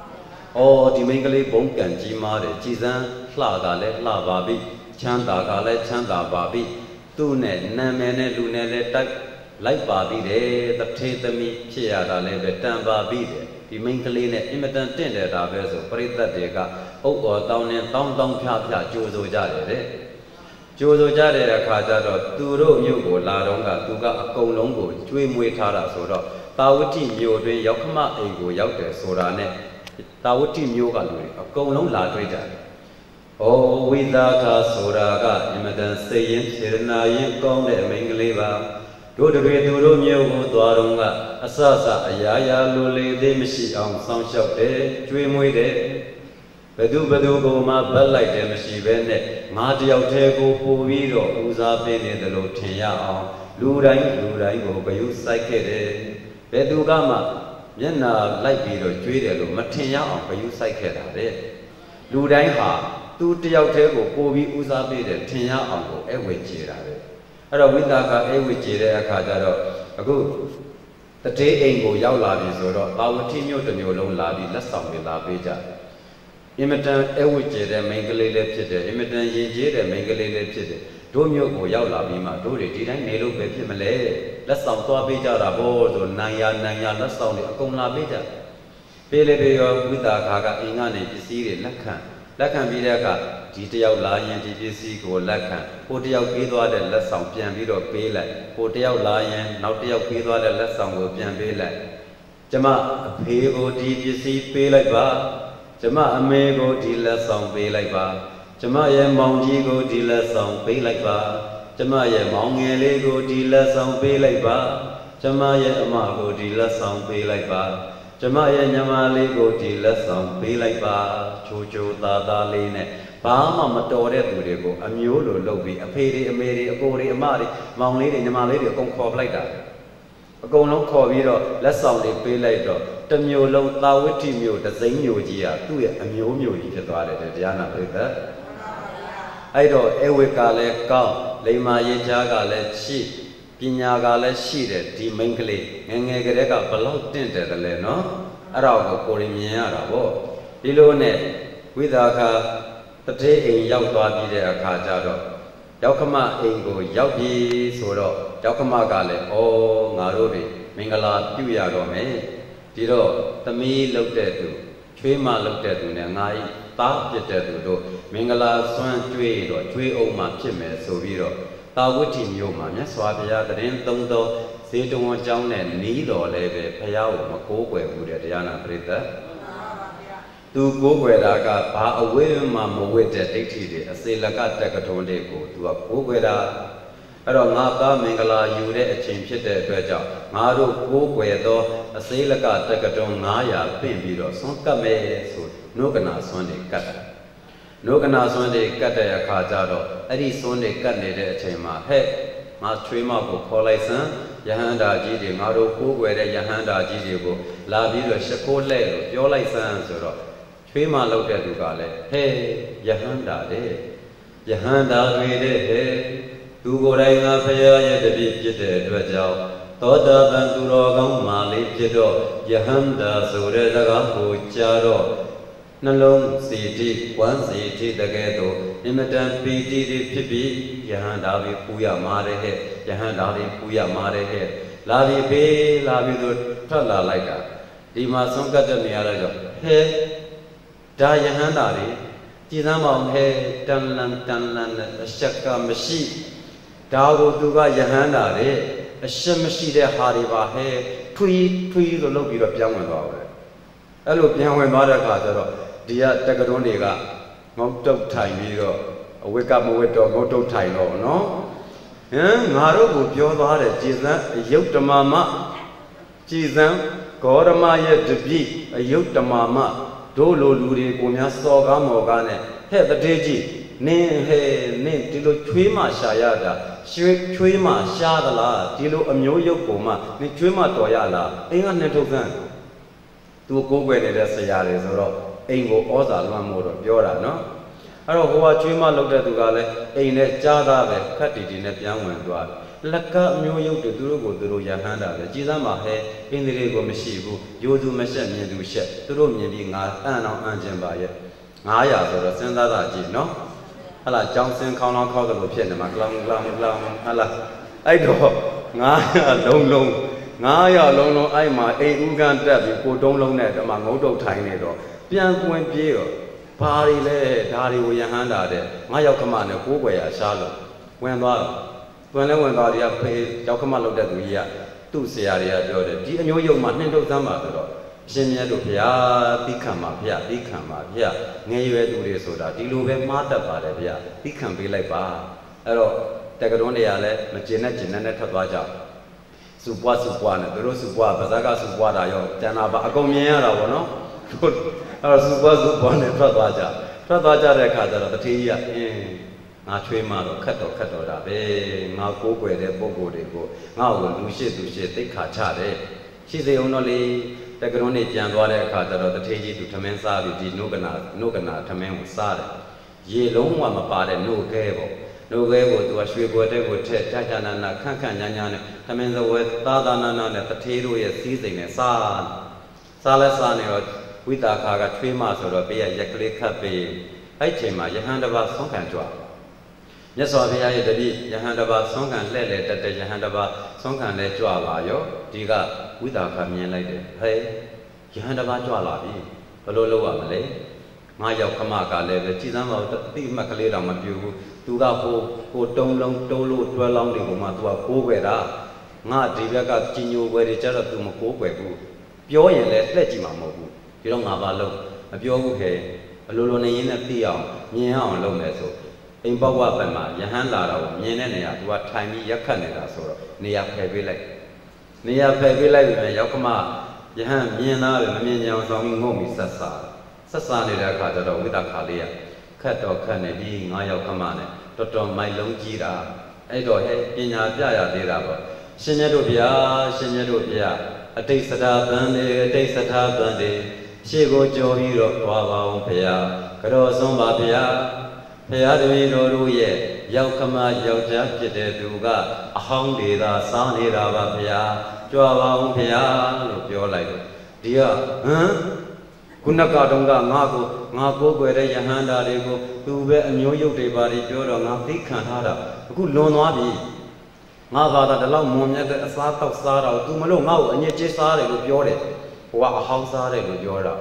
။အော်ဒီမိန်းကလေးဘုံကံကြီးမားတယ်ကြည်စမ်းလှကလည်းလှပါပြီချမ်းသာကလည်းချမ်းသာပါပြီသူ့နဲ့နာမည်နဲ့လူနဲ့လည်းတိုက်လိုက်ပါပြီတယ်တထေသမီးဖြစ်ရတာလည်းပဲတန်ပါပြီတယ်ဒီမိန်းကလေးနဲ့အင်မတန်တင့်တယ်တာပဲဆိုပရိသတ်တွေက အုပ်အော်တောင်းနေတောင်းတောင်းဖြားဖြားကြိုးဆိုကြတယ်တဲ့ကြိုးဆိုကြတဲ့အခါကျတော့သူတို့မြို့ကိုလာတော့ကသူကအကုန်လုံးကိုကျွေးမွေးထားတာဆိုတော့တာဝတိမြို့တွင်ရောက်ခမအိမ်ကိုရောက်တယ်ဆိုတာနဲ့တာဝတိမြို့ကလူတွေအကုန်လုံးလာတွေ့ကြတယ်။ဩဝိသခာဆိုတာကအင်မတန်စိတ်ရင်စေရနာရင်ကောင်းတဲ့မိန်းကလေးပါ။တို့တွေသူတို့မျိုးကိုသွားတော့ကအဆအဆအရာရာလိုလေသေးမရှိအောင်စောင့်ရှောက်တယ်ကြွေးမွေးတယ်ဘ သူဘသူကိုမှဗတ်လိုက်တယ်မရှိဘဲနဲ့ငါတယောက်တည်းကိုပို့ပြီးတော့ဦးစားပေးနေတယ်လို့ထင်ရအောင်လူတိုင်းလူတိုင်းကိုဂယုစိုက်ခဲ့တယ်ဘယ်သူကမှမျက်နာလိုက်ပြီးတော့ကြွေးတယ်လို့မထင်ရအောင်ဂယုစိုက်ခဲ့တာတဲ့လူတိုင်းဟာသူတယောက်တည်းကိုပို့ပြီးဦးစားပေးတယ်ထင်ရအောင်ကိုအဲ့ဝေချေတာပဲအဲ့တော့ဝိသကအိဝိကျေတဲ့အခါကျတော့အခုတတိအိမ်ကိုရောက်လာပြီဆိုတော့ပါဝတိမြို့တစ်မျိုးလုံးလာပြီးလက်ဆောင်တွေလာပေးကြ အင်မတန်အဝိကျေတဲ့မိန်းကလေးလည်းဖြစ်တယ်အင်မတန်ရင်ကျေးတဲ့မိန်းကလေးလည်းဖြစ်တယ်တို့မြို့ကိုရောက်လာပြီးမှတို့တွေဒီတိုင်းနေလို့ပဲဖြစ်မလဲလက်ဆောင်သွားပေးကြတာဗောဆိုနိုင်ရနိုင်ရလက်ဆောင်တွေအကုန်လာပေးကြပေးလေပေးရောဝိသကာကအိမ်ကနေပစ္စည်းတွေလက်ခံလက်ခံပြီးတဲ့အခါဒီတယောက်လာရင်ဒီပစ္စည်းကိုလက်ခံဟိုတယောက်ပေးသွားတဲ့လက်ဆောင်ပြန်ပြီးတော့ပေးလိုက်ဟိုတယောက်လာရင်နောက်တယောက်ပေးသွားတဲ့လက်ဆောင်ကိုပြန်ပေးလိုက်ကျမအဖေကိုဒီပစ္စည်းပေးလိုက်ပါ ကျမအမေကိုဒီလက်ဆောင်ပေးလိုက်ပါကျမရဲ့မောင်ကြီးကိုဒီလက်ဆောင်ပေးလိုက်ပါကျမရဲ့မောင်ငယ်လေးကိုဒီလက်ဆောင်ပေးလိုက်ပါကျမရဲ့အမကိုဒီလက်ဆောင်ပေးလိုက်ပါကျမရဲ့ညီမလေးကိုဒီလက်ဆောင်ပေးလိုက်ပါချိုချိုသားသားလေးနဲ့ဘာမှမတော်တဲ့သူတွေကိုအမျိုးလိုလုပ်ပြီးအဖေတွေအမေတွေအကိုတွေအမတွေမောင်လေးတွေညီမလေးတွေအကုန်ခေါ်ပလိုက်တာ အကုန်လုံးခေါ်ပြီးတော့လက်ဆောင်တွေပေးလိုက်တော့တမျိုးလုံးသာဝတိမျိုးဒစိမ့်မျိုးကြီးကသူ့ရဲ့အမျိုးမျိုးကြီးဖြစ်သွားတယ်တရားနာပရိသတ်အဲ့တော့အဝေကလည်းကောင်းလိမ္မာရေးချားကလည်းရှိပညာကလည်းရှိတယ်ဒီမိန်းကလေးငငယ်ကလေးကဘလောက်တင့်တယ်တလဲနော်အဲ့တော့ကိုကိုရင်မြင်ရတာပေါ့ဒီလိုနဲ့ဝိသာခာတတိအိမ်ရောက်သွားပြီးတဲ့အခါကျတော့ ရောက်ခမအိမ်ကိုရောက်ပြီဆိုတော့ရောက်ခမကလည်းဩငါတို့တွေမင်္ဂလာပြုရတော့မယ်ဒီတော့သမီးလုတ်တဲ့သူချွေးမလုတ်တဲ့သူနဲ့ငါဤသားပြစ်တဲ့သူတို့မင်္ဂလာစွမ်းကျွေးတော့ကျွေးအောင်မှဖြစ်မယ်ဆိုပြီးတော့တာဝတိမျိုးမှာမြတ်စွာဘုရားတရင်သုံးသောဇေတဝန်ကျောင်းနဲ့နီးတော်လည်းပဲဘုရားကိုမကိုးကွယ်ဘူးတဲ့တရားနာပရိသတ် သူကိုးကွယ်တာကဘာအဝိမှမဝိတဲ့ဒိဋ္ဌိတွေအစေလကတက္ကထုံးတွေကိုသူကကိုးကွယ်တာအဲ့တော့ငါသားမင်္ဂလာယူတဲ့အချိန်ဖြစ်တဲ့အတွက်ကြောင့်ငါတို့ကိုးကွယ်သောအစေလကတက္ကထုံး900ပြင်ပြီးတော့ဆွန့်ကပ်မယ်ဆိုနုကနာဆွန့်တွေကတ်တယ်နုကနာဆွန့်တွေကတ်တဲ့အခါကျတော့အဲ့ဒီဆွန့်တွေကတ်နေတဲ့အချိန်မှာဟဲ့ငါချွေးမကိုခေါ်လိုက်စမ်းယဟန္တာကြီးတွေငါတို့ကိုးကွယ်တဲ့ယဟန္တာကြီးတွေကိုလာပြီးတော့ရှ िख ိုးလှဲ့လို့ပြောလိုက်စမ်းဆိုတော့ ချွေးမလောက်တဲ့သူကလည်းဟဲ့ယဟန္တာတဲ့ယဟန္တာတွေတဲ့ဟဲ့သူကိုယ်တိုင်ကဖရာရဲ့တပည့်ဖြစ်တဲ့အတွက်ကြောင့်သောတာပန်သူတော်ကောင်းမာလေးဖြစ်တော့ယဟန္တာဆိုတဲ့စကားကိုကြားတော့နှလုံးစီတိဝမ်းစီတိတကယ်တော့အင်မတန်ပီတိတွေဖြစ်ပြီးယဟန္တာတွေပူရမှာတဲ့ဟဲ့ယဟန္တာတွေပူရမှာတဲ့ဟဲ့လာပြီးဘေးလာပြီးတော့ထွက်လာလိုက်တာဒီမှာဆုံးကတ်တဲ့နေရာတော့ဟဲ့ ဒါယဟန္တာတွေကြည်သမ်းပါအောင်ဟဲ့တန်လန်တန်လန်အရှက်ကမရှိဒါကိုသူကယဟန္တာတွေအရှက်မရှိတဲ့ဟာတွေပါဟဲ့ထွေးထွေးလို့လုပ်ပြီးတော့ပြောင်းဝင်သွားတယ်အဲ့လိုပြန်ဝင်သွားတဲ့အခါကျတော့ဒီကတက္ကတွန်းတွေကငုတ်တုတ်ထိုင်ပြီးတော့အဝိကမဝိတော့ငုတ်တုတ်ထိုင်တော့နော်ဟမ်ငါတို့ကိုပြောသွားတယ်ကြည်စံအယုတ်တမမကြည်စံဂေါရမရဲ့တပိအယုတ်တမမ တို့လိုလူတွေကိုများစော်ကားမော်ကားနဲ့ဟဲ့တတိကြီးနင်းဟဲ့နင်းဒီလိုချွေးမှရှာရတာရွှေချွေးမှရှားသလားဒီလိုအမျိုးရုပ်ပုံမှနင်းချွေးမှတော်ရလားအင်းကနှစ်ထုတ်ခန့်သူကိုးကွယ်နေတဲ့ဆရာတွေဆိုတော့အိမ်ကိုဩဇာလွှမ်းမို့တော့ပြောတာနော်အဲ့တော့ဟိုကချွေးမလောက်တဲ့သူကလည်းအိမ်နဲ့ကြားသားပဲခက်တီတီနဲ့ပြန်ဝင်သွား လက်ကမျိုးရုပ်တွေသူတို့ကိုသူတို့ရဟန်းတာပဲကြည်စမ်းပါဟဲအင်းတွေကိုမရှိဘူးယိုသူမရှက်မြင်သူရှက်သူတို့မြင်ပြီးငါအံ့အောင်အံ့ခြင်းပါရဲ့900ဆိုတော့စဉ်းစားတာကြည့်နော်ဟလာကြောင်းစင်ခေါင်းလောင်းခေါက်တယ်လို့ဖြစ်နေမှာကလောင်ကလောင်ကလောင်ဟလာအဲ့တော့900လုံးလုံး900လုံးလုံးအဲ့မှာအိမ်ဥကန်တက်ပြီးကိုတုံးလုံးနဲ့ဒီမှာငုတ်တုတ်ထိုင်နေတော့ပြန်ပွင့်ပြေးတော့ဘာတွေလဲဒါတွေကိုယဟန်တာတဲ့ငါရောက်ခမနဲ့ကိုးကွယ်ရရှားလို့ဝင်သွားတော့ ဝင်လဲဝင်သွားတယ်ကဖေးရောက်ခမလောက်တဲ့သူကြီးကသူ့ဆရာတွေကပြောတယ်ဒီအမျိုးယုံမှာနှင်းထုတ်သမ်းပါဆိုတော့ရှင်မြတ်တို့ဘုရားသီးခံပါဘုရားသီးခံပါဘုရားငယ်ရွယ်သူတွေဆိုတာဒီလိုပဲမှားတတ်ပါတယ်ဘုရားသီးခံပေးလိုက်ပါအဲ့တော့တက္ကတွန်းတွေကလည်းမကျင်နဲ့ကျင်နဲ့ထွက်သွားကြစုပွားစုပွားနဲ့သူတို့စုပွားဗဇက်ကစုပွားတာရောတဏ္ဍာပါအကုန်မြင်ရတာဗောနော်အဲ့တော့စုပွားစုပွားနဲ့ထွက်သွားကြထွက်သွားကြတဲ့အခါကျတော့တထေးကြီးကအင်း ငါချွေးမတော့ခတ်တော့ခတ်တော့တာပဲငါကိုးကွယ်တဲ့ပုံကိုယ်တွေကိုငါ့ကိုလူရှိသူရှိသိခါချတယ်ရှိစေအောင်တော့လေတက္ကရုံးနေပြန်သွားတဲ့အခါကျတော့တထေးကြီးသူထမင်းစားပြီးဒီနုကနာနုကနာထမင်းကိုစားတယ်ရေလုံးဝမပါတဲ့နှုတ်ခဲပေါ့နှုတ်ခဲကိုသူကရွှေပွဲတဲ့ကိုထက်ကြကြနာနာခန့်ခန့်ညာညာနဲ့ထမင်းစဝဲသာသာနာနာနဲ့တထေးတို့ရဲ့စီးစိမ်နဲ့စားစားလဲစားနေတော့ဝိတာခါကထွေးမဆိုတော့ဘေးကရက်ကလေးခတ်ပေးအဲ့ချိန်မှာယဟန်တပါဆုံးခံကြွ မြတ်စွာဘုရားရဲ့တပည့်ယဟန်တပါဆုံးခံလှဲ့လေတက်တဲ့ယဟန်တပါဆုံးခံလဲကြွလာရောဒီကဝိတာခမြင်လိုက်တယ်ဟဲ့ယဟန်တပါကြွလာပြီဘယ်လိုလုပ်ရမလဲငါရောက်ခမကလည်းပဲကြည်စမ်းပါတတိမှတ်ကလေးတော့မပြူဘူးသူကဟိုဟိုတုံးလုံးတုံးလို့တွဲလောင်းတွေကိုမှသူကကိုးွယ်တာငါဒီဘက်ကကြီးညိုွယ်တွေကြတော့သူမကိုးွယ်ဘူးပြောရင်လည်းလှည့်ကြည့်မှာမဟုတ်ဘူးဒီတော့ငါပါလို့မပြောဘူးခဲအလိုလိုနေရင်းနဲ့သိအောင်မြင်အောင်လုပ်မယ်ဆို အိမ်ဘဝဘက်မှာယဟန်လာတော့မြင်တဲ့နေရာသူကထိုင်ပြီးရက်ခတ်နေတာဆိုတော့နေရာဖယ်ပေးလိုက်နေရာဖယ်ပေးလိုက်ပြီမဲ့ရောက်ခမယဟန်မြင်သားပဲမမြင်ကြအောင်ဆောင်ပြီးငုံပြီးဆက်စားဆက်စားနေတဲ့အခါကျတော့ဝိသခါလေးရခတ်တော့ခတ်နေပြီးငါရောက်ခမနဲ့တော်တော်မိုက်လုံးကြီးတာအဲ့တော့ဟဲ့ပညာပြရသေးတာပေါ့ရှင်မြတ်တို့ဗျာရှင်မြတ်တို့ဗျာအတိတ်စတာပန်နေအတိတ်စတာပန်နေရှေ့ကိုကြော်ပြီးတော့သွားပါအောင်ဗျာကြောဆုံးပါဗျာ ဘုရားတပည့်တော်တို့ရဲ့ရောက်ခမယောက်ျားဖြစ်တဲ့သူကအဟောင်းတွေသာစားနေတာပါဗျာကြွားပါအောင်ဗျာလို့ပြောလိုက်တယ်ဒီကဟမ်ခုနကတုန်းကငါကိုငါကိုးကွယ်တဲ့ယဟန္တာတွေကိုသူပဲအမျိုးရုပ်တွေပါပြီးပြောတော့ငါသိခံထားတာအခုလွန်သွားပြီငါဘာသာဒီလောက်မွန်မြတ်တဲ့အစားတောက်စားတာကို तू မလို့ငါ့ကိုအညစ်ကြေးစားတယ်လို့ပြောတယ်ဟိုကအဟောင်းစားတယ်လို့ပြောတာ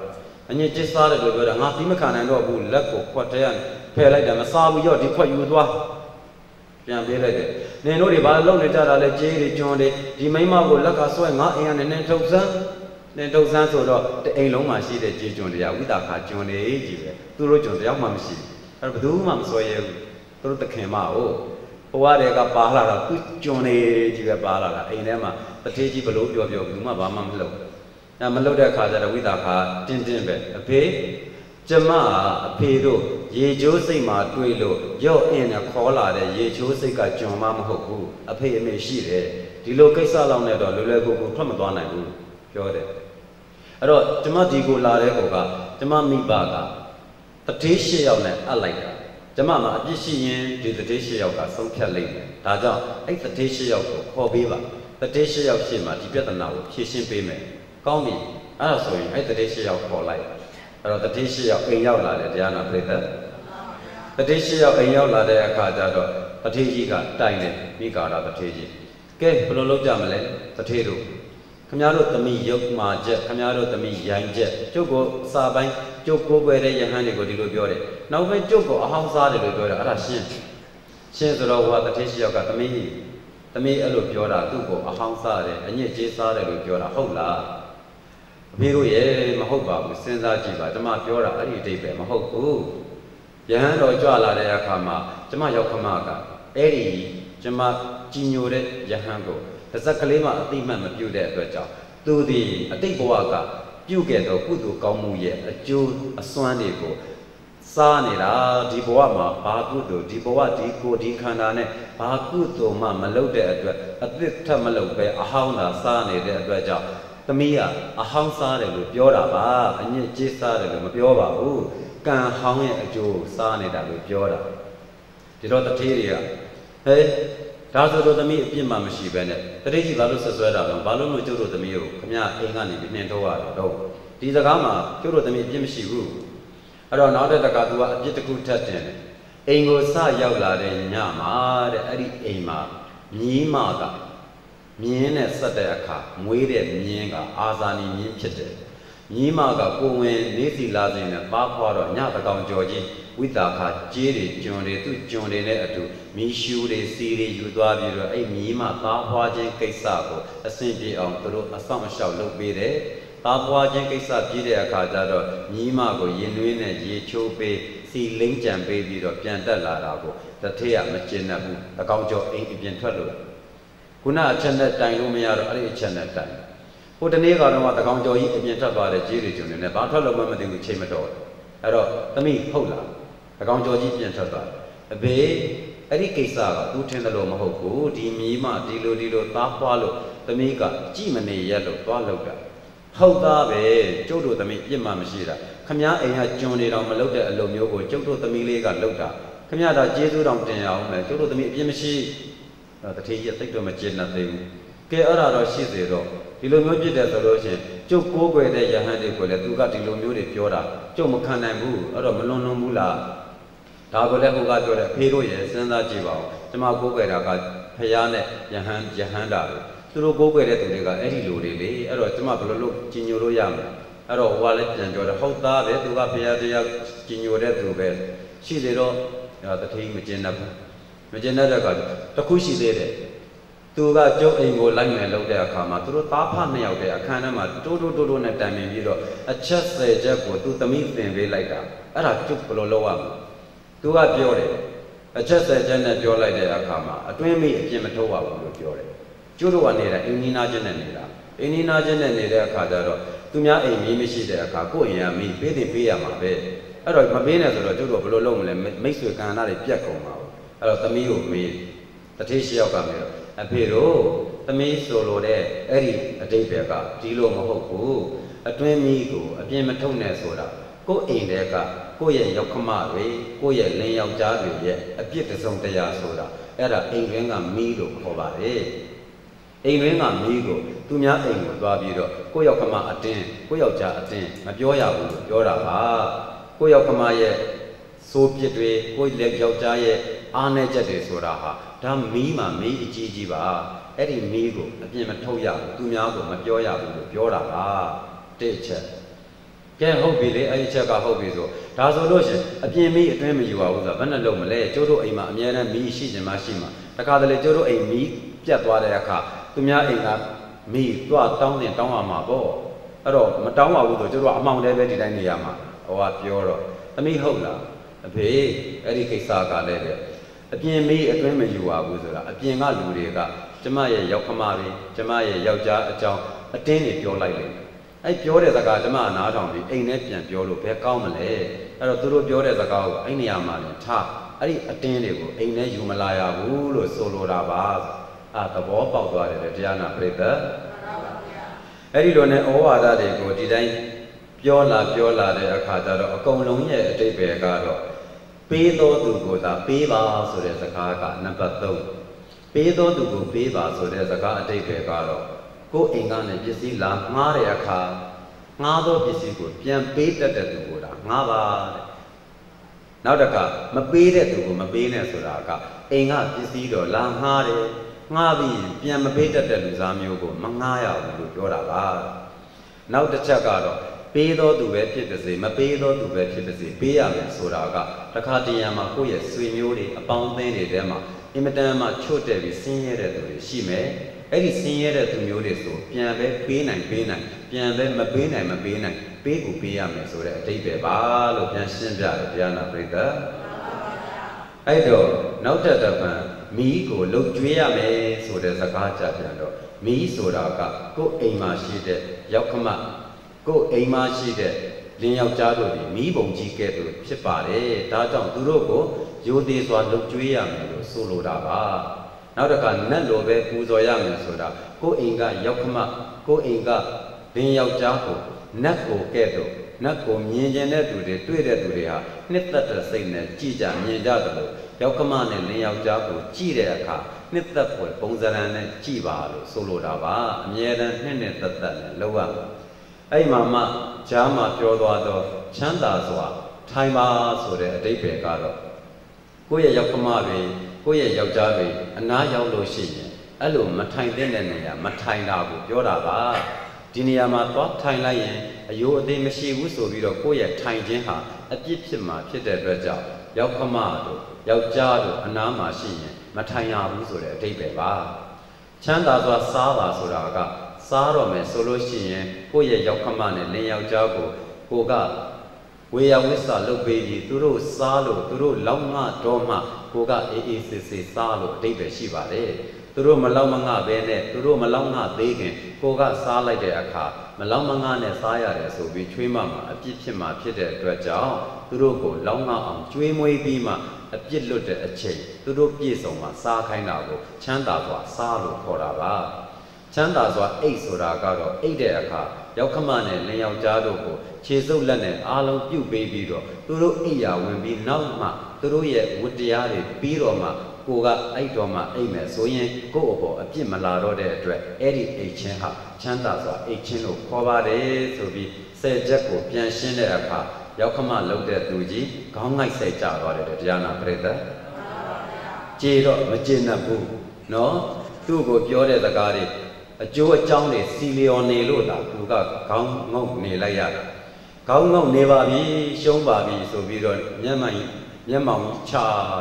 အညစ်ကြေးစားတယ်လို့ပြောတာငါသိမခံနိုင်တော့ဘူးလက်ကိုခွက်တဲ့ ဖယ်လိုက်တယ်မစားဘူးရော့ဒီခွက်ယူသွားပြန်ပေးလိုက်တယ်နင်တို့တွေဘာလုပ်နေကြတာလဲကြေးတွေကျွန်းတွေဒီမိမကိုလက်ကဆွဲငါအိမ်ကနေနင်းထုတ်စမ်းနေတုတ်ဆန်းဆိုတော့တအိမ်လုံးမှာရှိတဲ့ကြေကျွန်တရားဝိတာခကျွန်းနေကြီးပဲသူတို့ကျွန်တယောက်မှမရှိဘူးအဲ့တော့ဘယ်သူမှမစွဲရဲဘူးသူတို့တခင်မဟုတ်ဘဝတွေကပါလာတော့သူကျွန်းနေကြီးပဲပါလာတာအိမ်ထဲမှာတထေးကြီးဘလို့ပြောပြောဘယ်သူမှဘာမှမလုပ်အဲမလုပ်တဲ့အခါကျတော့ဝိတာခတင်းတင်းပဲအဖေ ကျမအဖေတို့ရေချိုးစိတ်မှာတွေးလို့ရော့အင်းနဲ့ခေါ်လာတဲ့ရေချိုးစိတ်ကကျွန်မမဟုတ်ဘူးအဖေအမေရှိတယ်ဒီလိုကိစ္စလောက်နဲ့တော့လွယ်လွယ်ကူကူထွက်မသွားနိုင်ဘူးပြောတယ်အဲ့တော့ကျမဒီကိုလာတဲ့ကောကကျမမိဘကတတိရှိရောက်နဲ့အပ်လိုက်တာကျမမှာအပြစ်ရှိရင်ဒီတတိရှိရောက်ကဆုံးဖြတ်လိုက်မယ်ဒါကြောင့်အဲ့တတိရှိရောက်ကိုခေါ်ပေးပါတတိရှိရောက်ရှင်းမှာဒီပြဿနာကိုဖြေရှင်းပေးမယ်ကောင်းပြီအဲ့ဒါဆိုရင်အဲ့တတိရှိရောက်ခေါ်လိုက် အဲ့တော့တတိရှိရောက်အိမ်ရောက်လာတယ်တရားနာပြိတ္တတတိရှိရောက်အိမ်ရောက်လာတဲ့အခါကျတော့တတိကြီးကတိုင်တယ်မိဂါရတတိကြီးကဲဘယ်လိုလုပ်ကြမလဲတတိတို့ခမရတို့သမီးရုပ်မာချက်ခမရတို့သမီးရိုင်းချက်ကျုပ်ကိုစာပိုင်းကျုပ်ကိုယ်ွယ်တဲ့ယဟန်တွေကိုဒီလိုပြောတယ်နောက်ပိုင်းကျုပ်ကိုအဟောင်းစားတယ်လို့ပြောတယ်အဲ့ဒါရှင်းရှင်းဆိုတော့ဟိုကတတိရှိရောက်ကသမီးသမီးအဲ့လိုပြောတာသူ့ကိုအဟောင်းစားတယ်အညစ်ကြေးစားတယ်လို့ပြောတာဟုတ်လား အဖေတို့ရဲ့မဟုတ်ပါဘူးစဉ်းစားကြည့်ပါကျမပြောတာအဲ့ဒီအတိတ်ပဲမဟုတ်ဘူးယဟန်တော်ကြွလာတဲ့အခါမှာကျမရောက်ခမကအဲ့ဒီကျမကြီးညိုတဲ့ယဟန်ကိုတစ်စက်ကလေးမှအတိမတ်မပြုတ်တဲ့အတွက်ကြောင့်သူဒီအတိတ်ဘဝကပြုတ်ခဲ့သောကုသိုလ်ကောင်းမှုရဲ့အကျိုးအစွမ်းတွေကိုစားနေတာဒီဘဝမှာဘာကုသိုလ်ဒီဘဝဒီကိုဒီခန္ဓာနဲ့ဘာကုသိုလ်မှမလုပ်တဲ့အတွက်အသစ်ထက်မလုပ်ပဲအဟောင်းသာစားနေတဲ့အတွက်ကြောင့် သမီးကအဟောင်းစားတယ်လို့ပြောတာပါအညစ်ကြေးစားတယ်လို့မပြောပါဘူးကံဟောင်းရဲ့အကျိုးစားနေတာလို့ပြောတာဒီတော့တထေးတွေကဟဲ့ဒါဆိုတော့သမီးအပြစ်မှမရှိပဲနဲ့တတိကြီးဘာလို့ဆက်ဆွဲတာလဲဘာလို့လို့ကျုပ်တို့သမီးကိုခမအိမ်ကနေပြီးနှင်ထုတ်ရတော့ဒီစကားမှာကျုပ်တို့သမီးအပြစ်မရှိဘူးအဲ့တော့နောက်တဲ့တကသူကအပြစ်တစ်ခုထပ်တင်တယ်အိမ်ကိုစရောက်လာတဲ့ညမှာတဲ့အဲ့ဒီအိမ်မှာမြင်းမက မြင်းနဲ့ဆက်တဲ့အခါမွေးတဲ့မြင်းကအာဇာနည်မြင်းဖြစ်တယ်မြင်းမကကိုဝင်နေစီလာစဉ်နဲ့ပါခွာတော့ညတကောင်ကြော်ကြီးဝိတာခကြေးတွေကျွန်းတွေသူ့ကျွန်းတွေနဲ့အတူမီးရှူးတွေစီတွေယူသွားပြီးတော့အဲ့မြင်းမသားဖွာခြင်းကိစ္စကိုအဆင်ပြေအောင်သူတို့အဆောင်အရှောက်လုပ်ပေးတယ်သားပွားခြင်းကိစ္စပြည့်တဲ့အခါကျတော့ညီမကိုရင်နှွေးနဲ့ရေချိုးပေးစီလိမ့်ကြံပေးပြီးတော့ပြန်တက်လာတာကိုတထေးကမကျင်တတ်ဘူးအကောင်ကျော်အိမ်အပြင်ထွက်လို့ ခုနအချက်နဲ့တိုင်လို့မရတော့အဲ့ဒီအချက်နဲ့တိုင်ဟိုတနေ့ကတော့တကောင်ကျော်ကြီးအပြင်ထွက်သွားတဲ့ကြေးတွေကျုံနေတယ်ဘာထွက်လို့မှမသိဘူးချိန်မတော်အဲ့တော့သမီးဟုတ်လားတကောင်ကျော်ကြီးပြန်ထွက်သွားအဘေအဲ့ဒီကိစ္စကသူထင်တယ်လို့မဟုတ်ဘူးဒီမြီးမဒီလိုဒီလိုသားဖွားလို့သမီးကကြည်မနေရက်လို့သွားလောက်တာဟုတ်သားပဲကျုပ်တို့သမီးပြစ်မှမရှိတာခမည်းအိမ်ကကျွန်နေတော့မလုပ်တဲ့အလုပ်မျိုးကိုကျုပ်တို့သမီးလေးကလုပ်တာခမည်းတော်ကျေးဇူးတော်တင်အောင်မယ်ကျုပ်တို့သမီးအပြစ်မရှိ တထေးကြီးတိတ်တော့မကျေနပ်သေးဘူးကဲအဲ့ဒါတော့ရှိစေတော့ဒီလိုမျိုးဖြစ်တယ်ဆိုလို့ရှိရင်ကျုပ်ကိုးကွယ်တဲ့ယဟန်တွေကိုလည်းသူကဒီလိုမျိုးတွေပြောတာကျုပ်မခံနိုင်ဘူးအဲ့တော့မလွန်လွန်ဘူးလားဒါကိုလည်းဟိုကပြောတယ်ဖေးတို့ရဲ့စဉ်းစားကြည့်ပါဦးကျွန်မကိုးကွယ်တာကဖယားနဲ့ယဟန်ယဟန်တာတွေသူတို့ကိုးကွယ်တဲ့သူတွေကအဲ့ဒီလိုတွေလေအဲ့တော့ကျွန်မဘယ်လိုလုပ်ကြီးညိုလို့ရမလဲအဲ့တော့ဟိုကလည်းပြန်ပြောတယ်ဟုတ်သားပဲသူကဘုရားတရားကြီးညိုတဲ့သူပဲရှိလေတော့တထေးမကျင်တတ်ဘူး မကျင်တတ်တဲ့ကတခုရှိသေးတယ်သူကကျုပ်အိမ်ကိုလိုက်မယ်လုပ်တဲ့အခါမှာသူတို့သားဖနှစ်ယောက်တဲ့အခန်းထဲမှာတိုးတိုးတိုးတိုးနဲ့တိုင်ပင်ပြီးတော့အချက်၁၀ချက်ကိုသူသမီးသင်ပေးလိုက်တာအဲ့ဒါကျုပ်ဘယ်လိုလုပ်ရမလဲသူကပြောတယ်အချက်၁၀ချက်နဲ့ပြောလိုက်တဲ့အခါမှာအတွင်းမိအပြင်းမထုတ်ပါဘူးလို့ပြောတယ်ကျိုးတို့ကနေတာအင်းနီနာချင်းနဲ့နေတာအင်းနီနာချင်းနဲ့နေတဲ့အခါကျတော့သူများအိမ်မီးမရှိတဲ့အခါကိုယ့်အိမ်ကမီးပေးတင်ပေးရမှာပဲအဲ့တော့မပေးနဲ့ဆိုတော့ကျိုးတို့ဘယ်လိုလုပ်မလဲမိတ်ဆွေကံနာတွေပြက်ကုန်ပါဘူး အဲ့တော့သမီးကိုမေးတထေးရှိယောက်ကမေးတော့အဖေတို့သမီးဆိုလိုတဲ့အဲ့ဒီအတိတ်ပဲကဒီလိုမဟုတ်ဘူးအတွင်းမီးကိုအပြင်မထုတ်နဲ့ဆိုတာကိုယ့်အိမ်တဲကကိုယ့်ရဲ့ရောက်ခမတွေကိုယ့်ရဲ့လင်းယောက်ျားတွေရဲ့အပြစ်တစုံတရားဆိုတာအဲ့ဒါအိမ်တွင်းကမီးလို့ခေါ်ပါတယ်အိမ်တွင်းကမီးကိုသူများအိမ်ကိုသွားပြီးတော့ကိုယ့်ရောက်ခမအတင်းကိုယ့်ယောက်ျားအတင်းမပြောရဘူးလို့ပြောတာပါကိုယ့်ရောက်ခမရဲ့စိုးပြစ်တွေကိုယ့်လက်ယောက်ျားရဲ့ အားနည်းချက်တွေဆိုတာဟာဒါမီးမှာမီးအကြီးကြီးပါအဲ့ဒီမီးကိုအပြင်မထုတ်ရဘူးသူများကိုမပြောရဘူးလို့ပြောတာပါတစ်ချက်ကဲဟုတ်ပြီလေအဲ့ဒီချက်ကဟုတ်ပြီဆိုဒါဆိုလို့ရှင်အပြင်မီးအတွင်းမယူပါဘူးဆိုတာဘယ်နဲ့လုပ်မလဲကျိုးတို့အိမ်မှာအများနဲ့မီးရှိချင်မှရှိမှာတခါတလေကျိုးတို့အိမ်မီးပြတ်သွားတဲ့အခါသူများအိမ်ကမီးတွားတောင်းတင်တောင်းရမှာပေါ့အဲ့တော့မတောင်းပါဘူးဆိုကျတို့ကအမှောင်တဲပဲဒီတိုင်းနေရမှာဟောကပြောတော့သမီးဟုတ်လားအဖေအဲ့ဒီကိစ္စကလည်းတဲ့ အပြင်မေးအတွင်းမယူပါဘူးဆိုတာအပြင်ကလူတွေကကျမရဲ့ရောက်ခမတွေကျမရဲ့ယောက်ျားအကြောင်းအတင်းတွေပြောလိုက်လိမ့်မယ်အဲ့ပြောတဲ့စကားကျမကနားထောင်ပြီးအိမ်ထဲပြန်ပြောလို့ဘယ်ကောင်းမလဲအဲ့တော့သူတို့ပြောတဲ့စကားကိုအဲ့နေရာမှာလည်းထားအဲ့ဒီအတင်းတွေကိုအိမ်ထဲယူမလာရဘူးလို့ဆိုလိုတာပါအာသဘောပေါက်သွားတယ်တရားနာပြိတ္တအဲ့ဒီလိုနဲ့ဩဝါဒတွေကိုဒီတိုင်းပြောလာပြောလာတဲ့အခါကျတော့အကုန်လုံးရဲ့အတိတ်ပဲကတော့ ပေးသောသူကိုသာပေးပါဆိုတဲ့စကားကနံပါတ်3ပေးသောသူကိုပေးပါဆိုတဲ့စကားအတိတ်ပဲကတော့ကိုယ်အိမ်ကနေပစ္စည်းလာငှားတဲ့အခါငှားသောပစ္စည်းကိုပြန်ပေးတတ်တဲ့သူကိုဒါငှားပါတဲ့နောက်တစ်ခါမပေးတဲ့သူကိုမပေးနဲ့ဆိုတာကအိမ်ကပစ္စည်းတော့လာငှားတယ်ငှားပြီးရင်ပြန်မပေးတတ်တဲ့လူသားမျိုးကိုမငှားရဘူးလို့ပြောတာပါနောက်တစ်ချက်ကတော့ ပေးသောသူပဲဖြစ်ပါစေမပေးသောသူပဲဖြစ်ပါစေပေးရမယ်ဆိုတာကတခါတရံမှာကိုယ့်ရဲ့ဆွေမျိုးတွေအပေါင်းအသင်းတွေထဲမှာအင်မတန်မှချွတ်တယ်ပြီးဆင်းရဲတဲ့သူတွေရှိမယ်အဲ့ဒီဆင်းရဲတဲ့သူမျိုးတွေဆိုပြန်ပဲပေးနိုင်ပေးနိုင်ပြန်ပဲမပေးနိုင်မပေးနိုင်ပေးကိုပေးရမယ်ဆိုတဲ့အတိတ်ပဲပါလို့ပြန်ရှင်းပြတယ်တရားနာပရိသတ်အဲ့တော့နောက်တစ်တစ်ပံမီးကိုလှုပ်ကြွေးရမယ်ဆိုတဲ့စကားကြပြန်တော့မီးဆိုတာကကိုယ်အိမ်မှာရှိတဲ့ရောက်ခမ ကိုယ်အိမ်မှာရှိတဲ့လင်းယောက်ျားတို့ဒီမိဘုံကြီးကဲ့သို့ဖြစ်ပါတယ်ဒါကြောင့်သူတို့ကိုရိုသေစွာလှုပ်ကြွေးရမယ်လို့ဆိုလိုတာပါနောက်တစ်ခါနတ်လိုပဲပူဇော်ရမယ်ဆိုတာကိုယ်အိမ်ကရောက်ခမကိုယ်အိမ်ကလင်းယောက်ျားကိုနတ်ကိုကဲ့သို့နတ်ကိုမြင်ကျင်တဲ့သူတွေတွေ့တဲ့သူတွေဟာနှစ်သက်တဲ့စိတ်နဲ့ကြည်ကြမြင်ကြတယ်လို့ရောက်ခမနဲ့လင်းယောက်ျားကိုကြည်တဲ့အခါနှစ်သက်ဖွယ်ပုံစံနဲ့ကြည်ပါလို့ဆိုလိုတာပါအမြဲတမ်းနှစ်နှစ်သက်သက်နဲ့လောက်ရ အဲ့မှာမှဂျားမှာပြောသွားတော့ချမ်းသာစွာထိုင်ပါဆိုတဲ့အတိတ်ပဲကတော့ကိုယ့်ရဲ့ရောက်ခမတွေကိုယ့်ရဲ့ယောက်ျားတွေအနားရောက်လို့ရှိရင်အဲ့လိုမထိုင်တဲ့နေရာမထိုင်တာကိုပြောတာပါဒီနေရာမှာသွားထိုင်လိုက်ရင်အယိုးအသေးမရှိဘူးဆိုပြီးတော့ကိုယ့်ရဲ့ထိုင်ခြင်းဟာအပြစ်ဖြစ်မှာဖြစ်တဲ့အတွက်ကြောင့်ရောက်ခမတို့ယောက်ျားတို့အနားမှာရှိရင်မထိုင်ရဘူးဆိုတဲ့အတိတ်ပဲပါချမ်းသာစွာစားပါဆိုတာက စားတော့မယ်ဆိုလို့ရှိရင်ကိုယ့်ရဲ့ရောက်ခမနဲ့လင်ယောက်ျားကိုကိုကဝေယဝိဆာလုတ်ပေးပြီးသူတို့စားလို့သူတို့လောက်ငှတော့မှကိုကအေးအေးဆေးဆေးစားလို့အတိတ်ပဲရှိပါတယ်သူတို့မလောက်မငှပဲနဲ့သူတို့မလောက်ငှသေးခင်ကိုကစားလိုက်တဲ့အခါမလောက်မငှနဲ့စားရတယ်ဆိုပြီးချွေးမမှာအပြစ်ဖြစ်မှာဖြစ်တဲ့အတွက်ကြောင့်သူတို့ကိုလောက်ငှအောင်ကျွေးမွေးပြီးမှအပြစ်လွတ်တဲ့အချိန်သူတို့ပြည့်စုံမှစားခိုင်းတာကိုချမ်းသာစွာစားလို့ခေါ်တာပါ ချမ်းသာစွာအိတ်ဆိုတာကတော့အိတ်တဲ့အခါရောက်ခမနဲ့လင်ယောက်ျားတို့ကိုခြေစုပ်လက်နဲ့အားလုံးပြုတ်ပေးပြီးတော့သူတို့အိယာဝင်ပြီးနောက်မှသူတို့ရဲ့ဝတ္တရားတွေပြီးတော့မှကိုကအိတ်တော်မှအိတ်မယ်ဆိုရင်ကိုယ့်အပေါ်အပြစ်မလာတော့တဲ့အတွက်အဲ့ဒီအိတ်ချင်းဟာချမ်းသာစွာအိတ်ချင်းလို့ခေါ်ပါတယ်ဆိုပြီးဆယ်ချက်ကိုပြန်ရှင်းတဲ့အခါရောက်ခမလှုပ်တဲ့သူကြီးခေါင်းငိုက်ဆိုင်ကြသွားတယ်တရားနာပရိသတ်ကြေတော့မကျေနပ်ဘူးနော်သူ့ကိုပြောတဲ့စကားတွေ အကျိုးအကြောင်းတွေစီလျော်နေလို့သာသူကခေါင်းငုံနေလိုက်ရတာခေါင်းငုံနေပါပြီရှုံးပါပြီဆိုပြီးတော့မျက်မှန်မျက်မှောင်ချ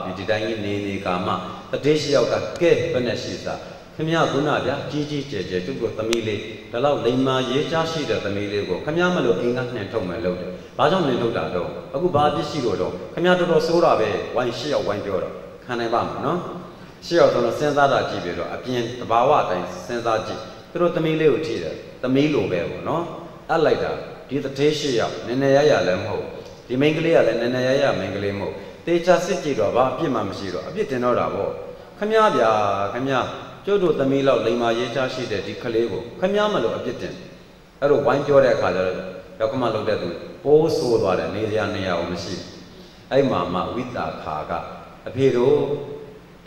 ပြီးဒီတိုင်းကြီးနေနေကာမှတတိရှိယောက်ကကဲဘယ်နဲ့ရှိစားခမရခုနဗျာကြီးကြီးကျယ်ကျယ်သူ့ကိုသမီးလေးဒါတော့လိမ္မာရေးချရှိတဲ့သမီးလေးကိုခမရမလို့အိမ်ကနှင်ထုတ်မယ်လို့တယ်။ဘာကြောင့်နှင်ထုတ်တာတော့အခုဘာပစ္စည်းလို့တော့ခမရတော်တော်စိုးတာပဲဝိုင်းရှစ်ယောက်ဝိုင်းပြောတော့ခံနိုင်ပါမနော်။ရှစ်ယောက်ဆိုတော့စဉ်းစားတာကြည့်ပြီးတော့အပြင်တဘာဝအတိုင်းစဉ်းစားကြည့် သူတို့သမီးလေးကိုထိတယ်သမီးလိုပဲပေါ့နော်။အပ်လိုက်တာဒီတသေးရှစ်ယောက်နည်းနည်းရရလည်းမဟုတ်ဒီမိန်းကလေးကလည်းနည်းနည်းရရမိန်းကလေးမဟုတ်တေချာစစ်ကြည့်တော့ဘာအပြစ်မှမရှိတော့အပြစ်တင်တော့တာပေါ့ခမရဗျာခမရကျုပ်တို့သမီးလောက်လိမ္မာရေးချရှိတဲ့ဒီကလေးကိုခမည်းမလို့အပြစ်တင်အဲ့တော့ဝိုင်းပြောတဲ့အခါကျတော့ယောက်ကမလောက်တဲ့သူပိုးဆိုးသွားတယ်နေစရာနေရာကိုမရှိအဲ့မှာမှဝိတာခါကအဖေတို့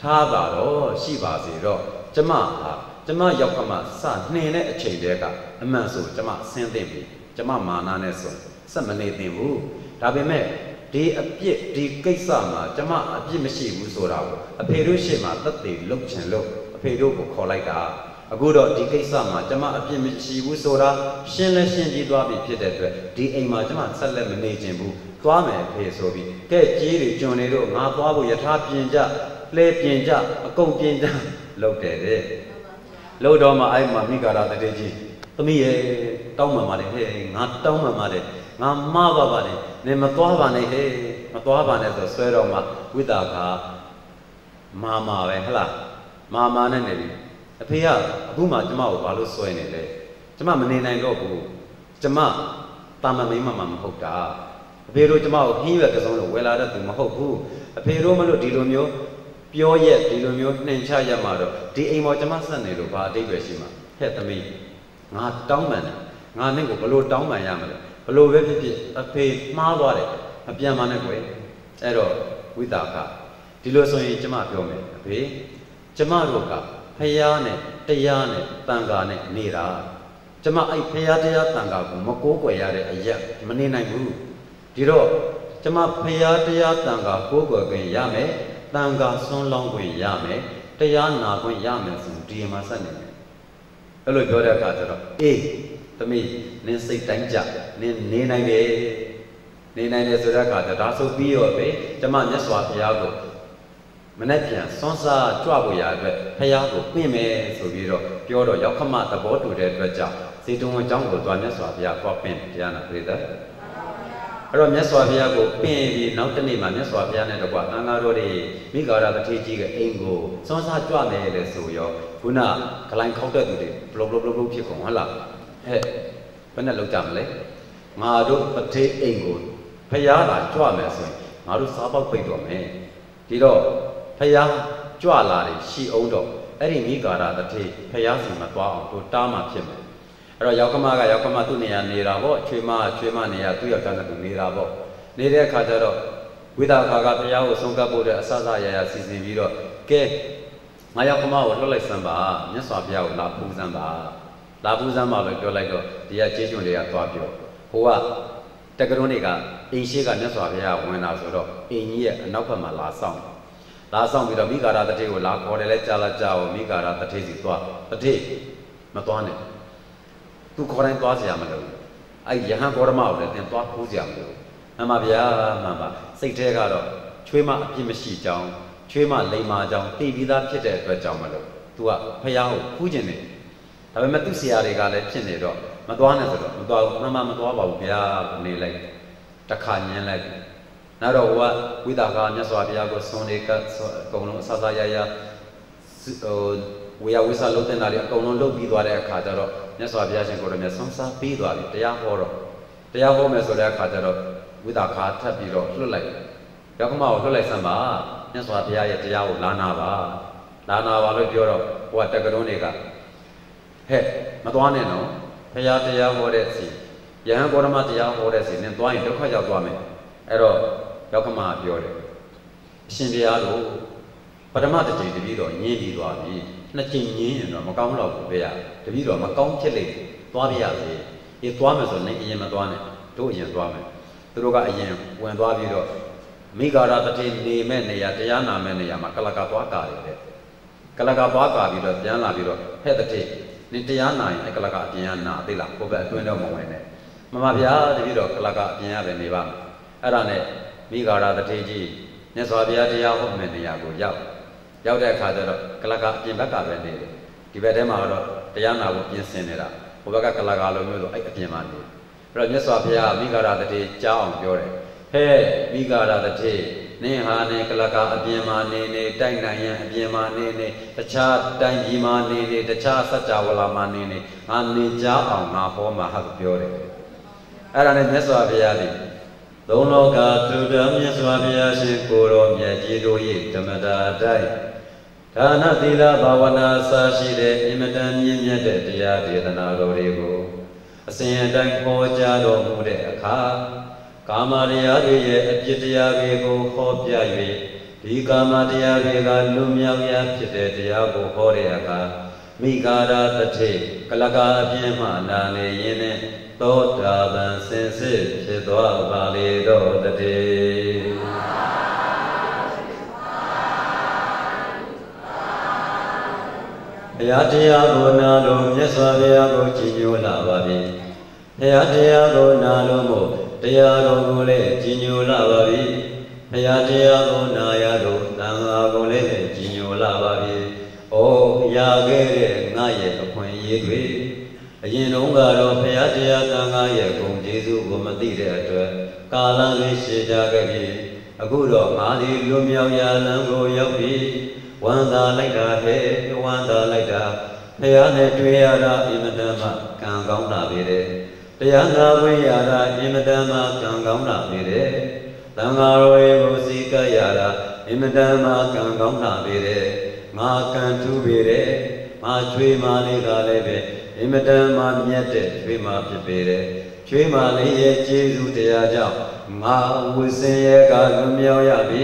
ထားပါတော့ရှိပါစေတော့ကျမဟာ ကျမယောက်ကမစနှင်တဲ့အချိန်တည်းကအမှန်ဆိုကျမဆင်းသိပြီကျမမာနာနဲ့ဆိုစက်မနေသင့်ဘူးဒါပေမဲ့ဒီအပြစ်ဒီကိစ္စမှာကျမအပြစ်မရှိဘူးဆိုတာကိုအဖေတို့ရှေ့မှာသက်သေလုပ်ချင်လို့ဖေတို့ကိုခေါ်လိုက်တာအခုတော့ဒီကိစ္စမှာကျမအပြစ်မရှိဘူးဆိုတာရှင်းလဲရှင်းပြီးသွားပြီဖြစ်တဲ့အတွက်ဒီအိမ်မှာကျမဆက်လက်မနေခြင်းဘူးသွားမယ်ဖေဆိုပြီးကဲကြီးတွေကျွန်တွေတို့ငါသွားဖို့ယထာပြင်ကြလဲပြင်ကြအကုန်ပြင်ကြလုပ်တယ်တဲ့ လို့တော့မှအဲ့မှာမိဂါရတတိကြီးသမီးရဲ့တောင်းမှန်ပါလေဟဲ့ငါတောင်းမှန်ပါလေငါမှားပါပါလေနင်မသွားပါနဲ့ဟဲ့မသွားပါနဲ့ဆိုဆွဲတော့မှဝိတာကမာမာပဲဟလားမာမာနဲ့နေပြီအဖေကအခုမှကျမကိုဘာလို့ဆွဲနေလဲကျမမနေနိုင်တော့ဘူးကျမတာမမိမမမဟုတ်တာအဖေတို့ကျမကိုခင်းရွက်ကစုံလို့ဝယ်လာတဲ့သူမဟုတ်ဘူးအဖေတို့မလို့ဒီလိုမျိုး ပြောရက်ဒီလိုမျိုးနှင်ချရမှာတော့ဒီအိမ်ပေါ်ကျမဆက်နေလို့ဘာအတိတ်ပဲရှိမှာဟဲ့သမီးငါတောင်းပန်တယ်ငါနဲ့ကိုဘလို့တောင်းပန်ရမလဲဘလို့ပဲဖြစ်ဖြစ်အဖေမှားသွားတယ်မပြန်ပါနဲ့ကွယ်အဲ့တော့ဝိတာခဒီလိုဆိုရင်ကျမပြောမယ်အဖေကျမတို့ကဖယားနဲ့တရားနဲ့တန်ခါနဲ့နေတာကျမအဲ့ဖယားတရားတန်ခါကိုမကိုးကွယ်ရတဲ့အရက်မနေနိုင်ဘူးဒီတော့ကျမဖယားတရားတန်ခါကိုးကွယ်ခွင့်ရမယ် တန်ခါဆွန်းလောင်းခွင့်ရမယ်တရားနာခွင့်ရမယ်ဆိုဒီမှာဆက်နေတယ်အဲ့လိုပြောတဲ့အခါကျတော့အေးသမီးနင်းစိတ်တိုင်းကြနင်းနေနိုင်တယ်နေနိုင်တယ်ဆိုတဲ့အခါကျဒါဆိုပြီးရောပဲကျမမြတ်စွာဘုရားကိုမနဲ့ပြန်စွန်းစားကြွဖို့ရအတွက်ဖះကိုပြင်မယ်ဆိုပြီးတော့ပြောတော့ရောက်ခမသဘောတူတဲ့အတွက်ကြောင့်စေတုံအကြောင်းကိုသွားမြတ်စွာဘုရားသွားပင့်တရားနာပြိတ္တ အဲ့တော့မြတ်စွာဘုရားကိုပင့်ပြီးနောက်တနေ့မှာမြတ်စွာဘုရားနဲ့တကွာသံဃာတော်တွေမိဂါရတထေကြီးကအိမ်ကိုစွန်းစားကြွမယ်လေဆိုရောခုနဂလိုင်းခောက်တဲ့သူတွေဘလောဘလောဘလောဖြစ်ကုန်ဟုတ်လားဟဲ့ဘယ်နဲ့လောက်ကြမလဲငါတို့တထေအိမ်ကိုဖះလာကြွမယ်ဆိုရင်ငါတို့စားပေါက်ပိတ်တော်မယ်ဒီတော့ဖះကြွလာတယ်ရှိအောင်တော့အဲ့ဒီမိဂါရတထေဖះစီမှာသွားအောင်တို့တားမှဖြစ်မယ် အဲ့တော့ယောက်ကမကယောက်ကမသူ့နေရာနေတာပေါ့ချွေမချွေမနေရာသူ့ယောက်ျားနဲ့သူနေတာပေါ့နေတဲ့အခါကျတော့ဝိဒါခါကဘုရားကိုဆုံးကပ်ဖို့တဲ့အဆအဆရရစီစဉ်ပြီးတော့ကဲငါယောက်ကမကိုလှုပ်လိုက်စမ်းပါမြတ်စွာဘုရားကိုလာပူစမ်းပါလာပူစမ်းပါလို့ပြောလိုက်တော့ဒီကကျေးကျွန်တွေကသွားပြောဟိုကတက္ကရုံးတွေကအိမ်ရှိကမြတ်စွာဘုရားဝင်လာဆိုတော့အိမ်ကြီးရဲ့အနောက်ဘက်မှာလာဆောင်လာဆောင်ပြီးတော့မိဂါရတတိကိုလာခေါ်တယ်လဲကြာလာကြာအောင်မိဂါရတတိစီသွားတတိမသွားနဲ့ သူခေါ်တိုင်းသွားစရာမလိုဘူးအဲ့ယဟန်ဂေါရမကိုလည်းသင်သွားခိုးစရာမလိုဘူးမှန်ပါဗျာမှန်ပါစိတ်ထဲကတော့ချွေးမအပြစ်မရှိကြောင်းချွေးမလိမ်မာကြောင်းသိပြီးသားဖြစ်တဲ့အတွက်ကြောင့်မလို့သူကဖះကိုခူးကျင်တယ်ဒါပေမဲ့သူ့ဆရာတွေကလည်းဖြစ်နေတော့မသွားနဲ့ဆိုတော့မသွားဘူးမှန်မှမသွားပါဘူးဗျာနေလိုက်တခါညင်းလိုက်နောက်တော့ဟိုကဝိသကာမြတ်စွာဘုရားကိုဆွန်နေကအကုန်လုံးအဆအဆရရဟို ဝေယဝိသလုံးတင်တာတွေအကုန်လုံးလုပ်ပြီးသွားတဲ့အခါကျတော့မြတ်စွာဘုရားရှင်ကိုရမြတ်ဆွမ်းစားပြီးသွားပြီတရားဟောတော့တရားဟောမယ်ဆိုတဲ့အခါကျတော့ဝိသကာထပ်ပြီးတော့လွတ်လိုက်ယောက်ကမကိုလွတ်လိုက်စမ်းပါမြတ်စွာဘုရားရဲ့တရားကိုလာနာပါလာနာပါလို့ပြောတော့ဟိုကတက္ကရုံးတွေကဟဲ့မသွားနဲ့နော်ဘုရားတရားဟောတဲ့စီယဟန်ဘောရမတရားဟောတဲ့စီနင်သွားရင်ဒုက္ခရောက်သွားမယ်အဲ့တော့ယောက်ကမပြောတယ်အရှင်ဘုရားတို့ပထမတစ်ချိန်တပည့်တော်ညင်းပြီးသွားပြီ နှစ်ချိန်ညင်းရင်တော့မကောင်းတော့ဘူးဗျာတပည့်တော်မကောင်းဖြစ်လိမ့်သွားပြရစေဒီသွားမယ်ဆိုရင်အရင်မသွားနဲ့တို့အရင်သွားမယ်သူတို့ကအရင်ဝင်သွားပြီးတော့မိဂါရတတိနေမဲ့နေရာတရားနာမဲ့နေရာမှာကလကသွားကာတယ်တဲ့ကလကသွားကာပြီးတော့ပြန်လာပြီးတော့ဟဲ့တတိနေတရားနာရင်ကလကအပြင်ကနာသိလားကိုယ်ပဲအတွင်းတော့မဝင်နဲ့မမဗျာတပည့်တော်ကလကအပြင်ကပဲနေပါမယ်အဲ့ဒါနဲ့မိဂါရတတိကြီးမြတ်စွာဘုရားတရားဟောမယ့်နေရာကိုရောက် ရောက်တဲ့အခါကျတော့ကလကအပြင်ဘက်ကပဲနေတယ်ဒီဘက်ထဲမှာတော့တရားနာဖို့ပြင်ဆင်နေတာဟိုဘက်ကကလကလိုမျိုးဆိုအဲ့အပြင်မှာနေအဲ့တော့မြတ်စွာဘုရားမိဂါရတတိကြားအောင်ပြောတယ်ဟဲ့မိဂါရတတိနင်းဟာနေကလကအပြင်မှာနေနေတိုက်နိုင်ရင်အပြင်မှာနေနေတခြားတိုင်းပြည်မှာနေနေတခြားစัจ java လာမှာနေနေငါနေကြအောင်ငါဟောမှာဟာပြောတယ်အဲ့ဒါနဲ့မြတ်စွာဘုရားသည်သုံးလောကသူတော်မြတ်စွာဘုရားရှင်ကိုတော်မြတ်ကြီးတို့၏ဓမ္မတာတိုက် ဒါနသီလဘာဝနာစာရှိတဲ့အင်မတန်မြင့်မြတ်တဲ့တရားဒေသနာတော်တွေကိုအစဉ်အတိုင်းဟောကြားတော်မူတဲ့အခါကာမတရားတွေရဲ့အပြစ်တရားတွေကိုဟောပြ၍ဒီကာမတရားတွေကလွမြောက်ရဖြစ်တဲ့တရားကိုဟောတဲ့အခါမိဂါရတထေကလကအပြင်းမှနာနေရင်းနဲ့သောတာပန်စင်စစ်ဖြစ်သွားပါလေတော့တည်း ရားတရားကိုနာလို့မြတ်စွာဘုရားကိုကြည်ညိုလာပါပြီဘုရားတရားကိုနာလို့မို့တရားတော်ကိုလည်းကြည်ညိုလာပါပြီဘုရားတရားကိုနာရလို့သံဃာကိုလည်းကြည်ညိုလာပါပြီဩရခဲ့တဲ့ငါရဲ့အခွင့်အရေးတွေအရင်တုန်းကတော့ဘုရားတရားသံဃာရဲ့ဂုဏ်ကျေးဇူးကိုမသိတဲ့အတွက်ကာလလေးရှည်ကြခဲ့ပြီအခုတော့ငါဒီလွမြောက်ရာလမ်းကိုရောက်ပြီ ဝမ်းသာလိုက်တာဟဲ့ဝမ်းသာလိုက်တာဘုရားနဲ့တွေ့ရတာအင်မတန်မှကံကောင်းတာပဲတဲ့တရားနာခွင့်ရတာအင်မတန်မှကံကောင်းတာပဲတဲ့သံဃာတော်ရဲ့ကိုစီကပ်ရတာအင်မတန်မှကံကောင်းတာပဲတဲ့ငါကံထူးပဲတဲ့ငါချွေးမလေးကလည်းပဲအင်မတန်မှမြတ်တဲ့ချွေးမဖြစ်ပေတဲ့ချွေးမလေးရဲ့ကျေးဇူးတရားကြောင့်ငါဝိစင်ရဲ့ကလွန်မြောက်ရပြီ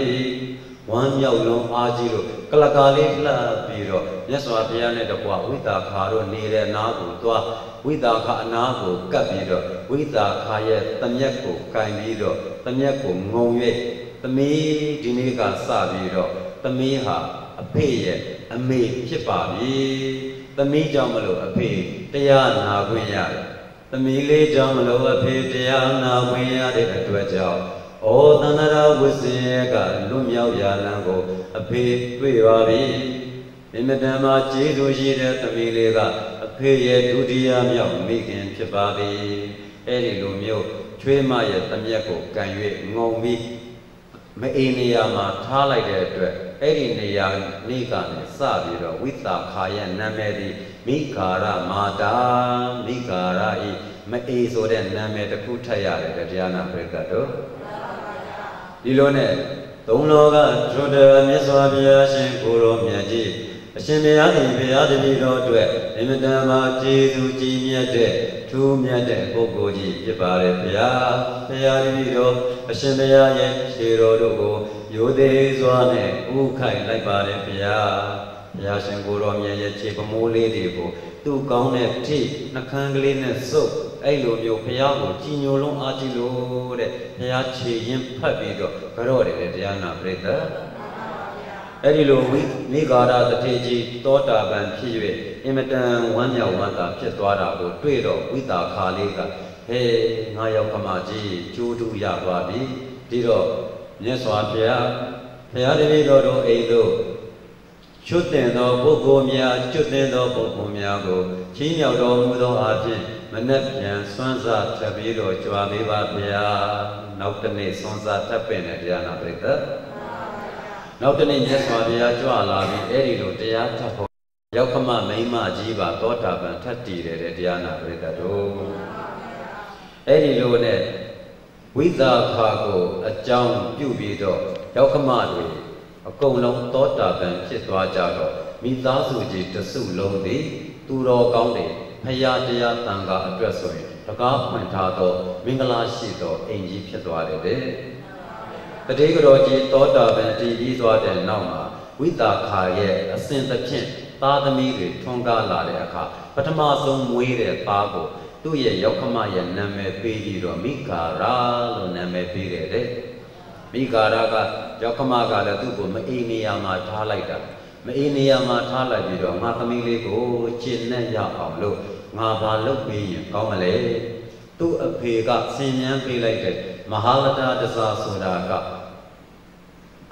ဝမ်းမြောက်လုံးအားကြီးလို့ကလကာလေးလှပြီးတော့မြတ်စွာဘုရားနဲ့တကွဝိတာခါတို့နေတဲ့နားကိုသွားဝိတာခါအနားကိုကပ်ပြီးတော့ဝိတာခါရဲ့တမျက်ကိုကင်ပြီးတော့တမျက်ကိုငုံ၍သမီးဒီနေ့ကစပြီးတော့သမီးဟာအဖေရဲ့အမေဖြစ်ပါပြီသမီးကြောင့်မလို့အဖေတရားနာခွင့်ရတယ်သမီးလေးကြောင့်မလို့အဖေတရားနာခွင့်ရတဲ့အတွက်ကြောင့် ဩသန္တရာဝိစေကလွတ်မြောက်ရာလံကိုအဖေတွေ့ပါပြီမိမတန်မှာကျေးဇူးရှိတဲ့သမီးလေးကအဖေရဲ့ဒုတိယမြောက်မိခင်ဖြစ်ပါသည်အဲ့ဒီလိုမျိုးချွေးမရဲ့တမျက်ကိုကန်၍ငုံပြီးမအေးနေရာမှာထားလိုက်တဲ့အတွက်အဲ့ဒီနေရာနေ့ကနေစပြီးတော့ဝိတာခာရဲ့နာမည်ဒီမိခာရမာတာမိခာရဤမအေးဆိုတဲ့နာမည်တစ်ခုထပ်ရတယ်တရားနာပရိသတ်တို့ ဒီလိုနဲ့သုံးလောကဒုဒ္ဓမြတ်စွာဘုရားရှင်ကိုရောမြတ်ကြီးအရှင်ဘုရားသည်ဘုရားတပည့်တော်အတွက်အမြဲတမ်းမှာကျေးဇူးကြီးမြတ်တဲ့ထူးမြတ်တဲ့ပုဂ္ဂိုလ်ကြီးဖြစ်ပါတယ်ဘုရားဘုရားတပည့်တော်အရှင်ဘုရားရဲ့ခြေတော်တို့ကိုရိုသေးစွာနဲ့ဥခိုင်လိုက်ပါတယ်ဘုရားဘုရားရှင်ကိုရောမြတ်ရဲ့ခြေပမိုးလေးတွေကိုသူ့ကောင်းတဲ့ထိနှကန်းကလေးနဲ့စုပ် အဲ့လိုမျိုးဘုရားကိုကြည်ညိုလုံးအားကြည့်လို့တဲ့ဘုရားခြေရင်ဖတ်ပြီးတော့ကြော့တယ်တရားနာပြိတ္တအဲ့ဒီလိုမိဂါရတထေကြီးသောတာပန်ဖြစ်၍အင်မတန်ဝမ်းမြောက်ဝမ်းသာဖြစ်သွားတာကိုတွေ့တော့ဝိတာခါလေးကဟေးငါယောက်ကမကြီးကျိုးတူရသွားပြီဒီတော့မြတ်စွာဘုရားဘုရားတပည့်တော်တို့အိမ်တို့ချွတ်တင်သောပုဂ္ဂိုလ်များချွတ်တင်သောပုဂ္ဂိုလ်များကိုချင်းမြောက်တော်မူသောအဖြစ် မနဲ့ပြန်စွမ်းစားထပ်ပြီးတော့ကြွားပေးပါဗျာနောက်တနေ့စွမ်းစားထပ်ပင်တဲ့တရားနာပရိသတ်နောက်တနေ့မြတ်စွာဘုရားကြွလာပြီးအဲ့ဒီလိုတရားထပ်ဖို့ရောက်ခမမိမကြီးပါသောတာပန်ထပ်တည်တဲ့တရားနာပရိသတ်တို့အဲ့ဒီလိုနဲ့ဝိသခါကိုအကြောင်းပြုပြီးတော့ရောက်ခမတွေအကုန်လုံးသောတာပန်ဖြစ်သွားကြတော့မိသားစုကြီးတစုလုံးသည်သူတော်ကောင်းတွေ ဖရာတရားတန်ခါအတွက်ဆိုရင်တကားဖွင့်ထားသောမင်္ဂလာရှိသောအိမ်ကြီးဖြစ်သွားတယ်တဲ့တတိကတော်ကြီးသောတာပန်တည်ပြီးသွားတဲ့နောက်မှာဝိတာခါရဲ့အစဉ်သဖြင့်သားသမီးတွေထွန်းကားလာတဲ့အခါပထမဆုံးမွေးတဲ့သားကိုသူ့ရဲ့ရောက်ခမရဲ့နာမည်ပေးပြီးတော့မိဂါရာလို့နာမည်ပေးတယ်တဲ့မိဂါရာကရောက်ခမကလည်းသူ့ကိုမအေးနေရမှာထားလိုက်တာ မအေးနေရာမှာထားလိုက်ပြီးတော့ငါသမီးလေးကိုကျင့်နဲ့ရအောင်လို့ငါဘာလုပ်ပြီးရင်ကောင်းမလဲသူ့အဖေကဆင်ញမ်းပေးလိုက်တဲ့မဟာလတာတစားဆိုတာက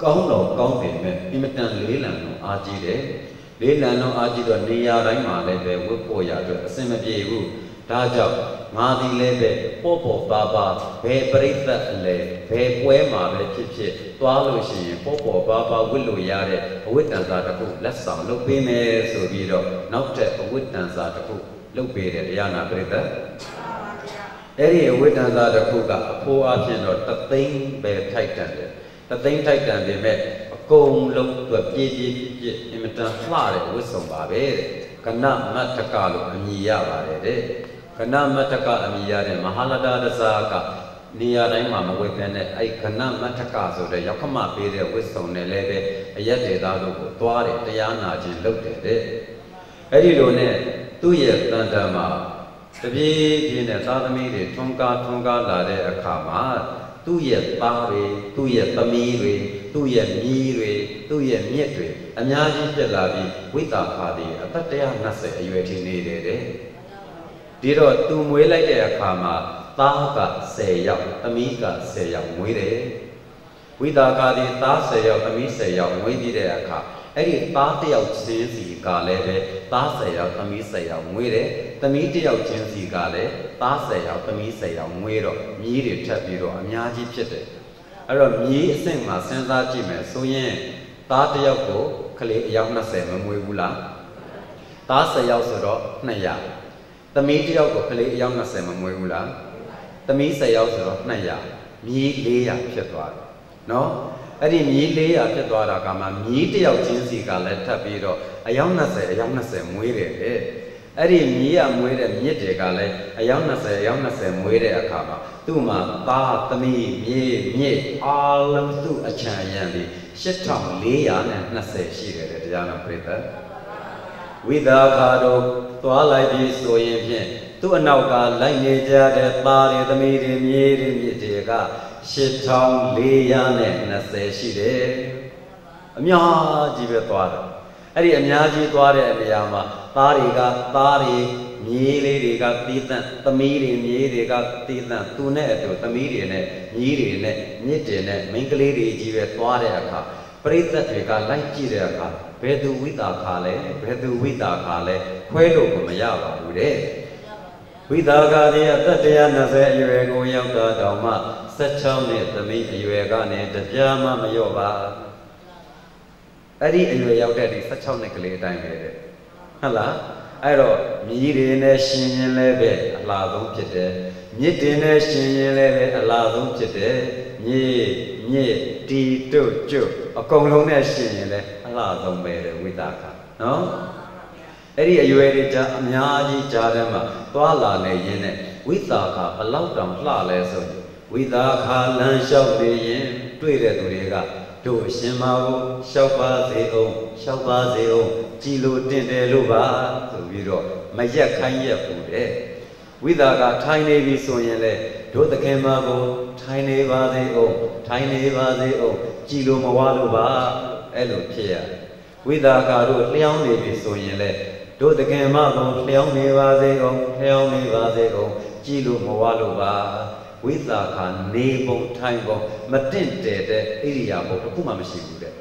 ကောင်းတော့ကောင်းပေမဲ့အင်မတန်လေးလံတော့အားကြီးတယ်လေးလံတော့အားကြီးတော့နေရာတိုင်းမှာလည်းပဲဝတ်ဖို့ရအတွက်အစင်မပြေဘူး ဒါကြောင့်ငါဒီလည်းပဲပေါ့ပေါ့ပါပါဘယ်ပြိဿအလဲဘယ်ပွဲမှာပဲဖြစ်ဖြစ်သွားလို့ရှိရင်ပေါ့ပေါ့ပါပါဝတ်လို့ရတဲ့အဝိတ္တန်စာတစ်ခုလက်ဆောင်လုပ်ပေးမယ်ဆိုပြီးတော့နောက်ထပ်အဝိတ္တန်စာတစ်ခုလုပ်ပေးတယ်တရားနာပြိဿအဲ့ဒီအဝိတ္တန်စာတစ်ခုကအဖိုးအဖြစ်တော့တသိန်းပဲထိုက်တန်တယ်တသိန်းထိုက်တန်ပေမဲ့အကုန်လုံးသူပြေးပြေးပြည့်အင်မတန်လှတဲ့ဝတ်ဆောင်ပါပဲတဲ့ကနမတ္တကလို့အမည်ရပါတယ်တဲ့ ခဏမတ္တကအမိရတဲ့မဟာလတာတစားကနေရာတိုင်းမှာမဝေဖန်တဲ့အဲ့ခဏမတ္တကဆိုတဲ့ရောက်ခမပေးတဲ့ဝိစုံနဲ့လည်းပဲအရက်တေသားတို့ကိုသွားတယ်တရားနာခြင်းလုပ်တယ်တဲ့အဲ့ဒီလိုနဲ့သူ့ရဲ့တန်တန်မှာတပြေးပြေးနဲ့သာသမီတွေထွန်းကားထွန်းကားလာတဲ့အခါမှာသူ့ရဲ့သားတွေသူ့ရဲ့သမီးတွေသူ့ရဲ့မြီးတွေသူ့ရဲ့မြစ်တွေအများကြီးပြက်လာပြီးဝိတာခါတွေအသက်120အရွယ်ထိနေတယ်တဲ့ ဒီတော့သူမွေးလိုက်တဲ့အခါမှာသားက10ယောက်သမီးက10ယောက်မွေးတယ်ဝိတာခါဒီသား၁၀ယောက်သမီး၁၀ယောက်မွေးပြီးတဲ့အခါအဲ့ဒီသားတစ်ယောက်ချင်းစီကလည်းပဲသား၁၀ယောက်သမီး၁၀ယောက်မွေးတယ်သမီးတစ်ယောက်ချင်းစီကလည်းသား၁၀ယောက်သမီး၁၀ယောက်မွေးတော့မြည်တွေထပ်ပြီးတော့အများကြီးဖြစ်တယ်အဲ့တော့မြည်အဆင့်မှာစဉ်းစားကြည့်မယ်ဆိုရင်သားတစ်ယောက်ကိုကလေးအယောက်20မမွေးဘူးလားသား10ယောက်ဆိုတော့200 သမီးတစ်ယောက်ကိုကလေးအယောက်20မမွေးဘူးလားသမီး10ယောက်ဆိုတော့200မြည်400ဖြစ်သွားတယ်နော်အဲ့ဒီမြည်400ဖြစ်သွားတာကမှမြည်တစ်ယောက်ချင်းစီကလည်းထပ်ပြီးတော့အယောက်20အယောက်20မွေးတယ်လေအဲ့ဒီမြည်ရမွေးတဲ့မြစ်တွေကလည်းအယောက်20အယောက်20မွေးတဲ့အခါမှာသူ့မှာသားသမီးမြေမြစ်အားလုံးသူ့အချံရံပြီး8420ရှိတယ်တဲ့တရားတော်ပြိတ္တ ဝိသာခါတို့သွားလိုက်ပြီးဆိုရင်ဖြင့်သူ့အနောက်ကလိုက်နေကြတဲ့သားတွေသမီးတွေမြေတွေမြစ်တွေက8420ရှိတယ်အများကြီးပဲသွားတယ်အဲ့ဒီအများကြီးသွားတဲ့နေရာမှာသားတွေကသားတွေမြေးလေးတွေကတီးတန့်သမီးတွေမြေးတွေကတီးတန့်သူနဲ့အတူသမီးတွေနဲ့မြေးတွေနဲ့မြစ်တွေနဲ့မိန်းကလေးတွေကြီးပဲသွားတဲ့အခါပရိသတ်တွေကလိုက်ကြည့်တဲ့အခါ ဘယ်သူဝိတာခါလဲဘယ်သူဝိတာခါလဲခွဲလို့မရပါဘူးတဲ့ဝိတာခါဒီအသက်120အရွယ်ကိုရောက်တာတောင်မှ16နှစ်သမီးအရွယ်ကနေတပြားမှမလျော့ပါအဲ့ဒီအရွယ်ရောက်တဲ့ဒီ16နှစ်ကလေးအတိုင်းပဲတဲ့ဟုတ်လားအဲ့တော့မြည်တွေနဲ့ရှင်ရင်လည်းပဲအလားဆုံးဖြစ်တယ် မြစ်တင်နဲ့ရှင်ရင်လည်းပဲအလားဆုံးဖြစ်တယ်မြေမြစ်တီတုတ်ကျွတ်အကုန်လုံးနဲ့ရှင်ရင်လည်းအလားဆုံးပဲတဲ့ဝိတာခနော်အဲ့ဒီအရွယ်တွေကြာအများကြီးကြားထဲမှာသွားလာနေရင်းနဲ့ဝိတာခဘလောက်တောင်လှလဲဆိုရင်ဝိသာခာလမ်းလျှောက်နေရင်တွေ့တဲ့သူတွေကတို့အရှင်မကိုလျှောက်ပါစေအောင်လျှောက်ပါစေအောင်ကြည်လို့တင့်တယ်လို့ပါဆိုပြီးတော့မရက်ခိုင်းရက်ပူတဲ့ ဝိသာကထိုင်နေပြီဆိုရင်လေတို့သခင်မကိုထိုင်နေပါစေအောင်ထိုင်နေပါစေအောင်ကြည်လို့မဝါလို့ပါအဲ့လိုဖြစ်ရဝိသာကတို့လျှောင်းနေပြီဆိုရင်လေတို့သခင်မကိုလျှောင်းနေပါစေအောင်လျှောင်းနေပါစေအောင်ကြည်လို့မဝါလို့ပါဝိသခာနေပုံထိုင်ပုံမတင့်တယ်တဲ့ဣရိယာပုတစ်ခုမှမရှိဘူးတဲ့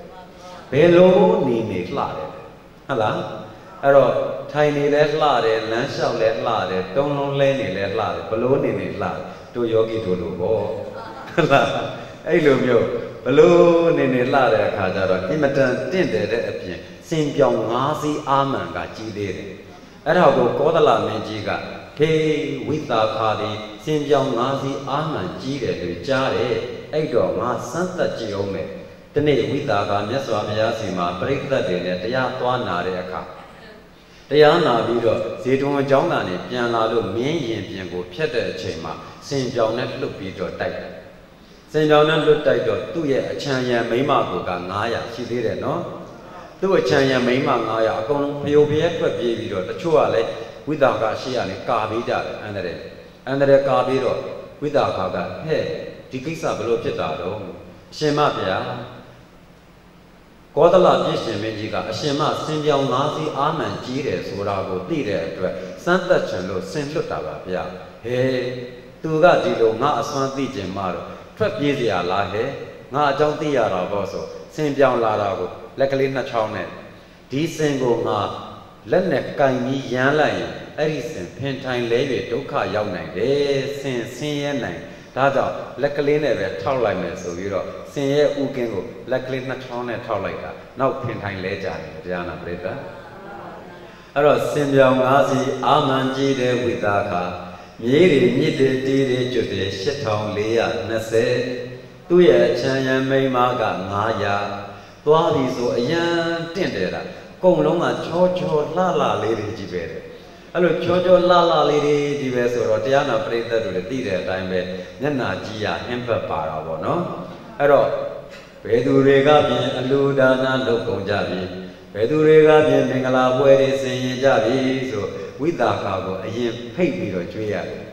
ဘယ်လိုနေနေလှတယ်ဟုတ်လား အဲ့တော့ထိုင်နေလဲလှတယ်လမ်းလျှောက်လဲလှတယ်တုံးလုံးလဲနေလဲလှတယ်ဘလို့နေနေလှတို့ယောဂီတို့လိုပေါ့ဟုတ်လားအဲ့လိုမျိုးဘလို့နေနေလှတဲ့အခါကျတော့အင်မတန်တင့်တယ်တဲ့အပြင်စင်ပြောင်ငါးစီးအာမန်ကကြီးသေးတယ်အဲ့ဒါကိုကောသလမင်းကြီးကဖေဝိတာခါဒီစင်ပြောင်ငါးစီးအာမှန်ကြီးတယ်လို့ကြားတယ်အဲ့တော့ငါစမ်းသက်ကြည့်အောင်မယ်ဒီနေ့ဝိတာကမြတ်စွာဘုရားစီမှာပြိဿတ်တွေနဲ့တရားသွားနာတဲ့အခါ တရားနာပြီးတော့ဇေတဝန်အကြောင်းကနေပြန်လာလို့မင်းရင်ပြင်ကိုဖြတ်တဲ့အချိန်မှာစင်ပြောင်နဲ့လှုပ်ပြီးတော့တိုက်တယ်စင်ပြောင်နဲ့လွတ်တိုက်တော့သူ့ရဲ့အချမ်းရံမိမကိုက900ရှိသေးတယ်နော်သူ့အချမ်းရံမိမ900အကုန်လုံးဖျို့ဖျဲထွက်ပြေးပြီးတော့တချို့ကလည်းဝိတာကရှေ့ရနေကာပေးကြတယ်အန္တရာယ်အန္တရာယ်ကာပေးတော့ဝိတာခါကဟဲ့ဒီကိစ္စဘလို့ဖြစ်တာတော့အရှင်မဗျာ ကောသလပြည့်ရှင်မင်းကြီးကအရှင်မဆင်ပြောင်နာစီအာမန်ကြီးတယ်ဆိုတာကိုသိတဲ့အတွက်စမ်းသက်ချင်လို့ဆင်လွတ်တာပါဗျာဟေးသူကဒီလိုငါအစွမ်းသိခြင်းမတော့ထွက်ပြေးစရာလားဟဲ့ငါအကြောင်းသိရတာပေါ့ဆိုဆင်ပြောင်လာတာကိုလက်ကလေးနှစ်ချောင်းနဲ့ဒီဆင်ကိုငါလက်နဲ့ကင်ပြီးရမ်းလိုက်ရင်အဲ့ဒီဆင်ဖင်ထိုင်လဲ၍ဒုက္ခရောက်နိုင်တယ်ဆင်ဆင်းရဲနိုင်ဒါကြောင့်လက်ကလေးနဲ့ပဲထောက်လိုက်မယ်ဆိုပြီးတော့ င်ရဲ့ဥကင်းကိုလက်ကလေးနှစ်ချောင်းနဲ့ထောက်လိုက်တာနောက်ဖင်ထိုင်လဲကြတယ်တရားနာပြိတ္တာအဲ့တော့စင်ပြောင်ငါးစီအာမန်ကြီးတဲ့ဝိသခာမြေးတွေမြစ်တွေတီးတွေကျွတ်တွေ8420သူ့ရဲ့ချမ်းရံမိန်းမက900သွားပြီဆိုအရန်တင့်တယ်တာကုံလုံးကချောချောလှလှလေးတွေကြီးပဲတဲ့အဲ့လိုချောချောလှလှလေးတွေကြီးပဲဆိုတော့တရားနာပရိသတ်တို့လည်းသိတဲ့အတိုင်းပဲမျက်နာကြီးရအင်းဖက်ပါတာပေါ့နော် အဲ့တော့ဘယ်သူတွေကပြင်အလူဒါနလုပ်ကုန်ကြပြီဘယ်သူတွေကပြင်မင်္ဂလာပွဲတွေဆင်ရင်ကြပြီဆိုဝိတာခါကိုအရင်ဖိတ်ပြီးတော့ကြွေးရတယ်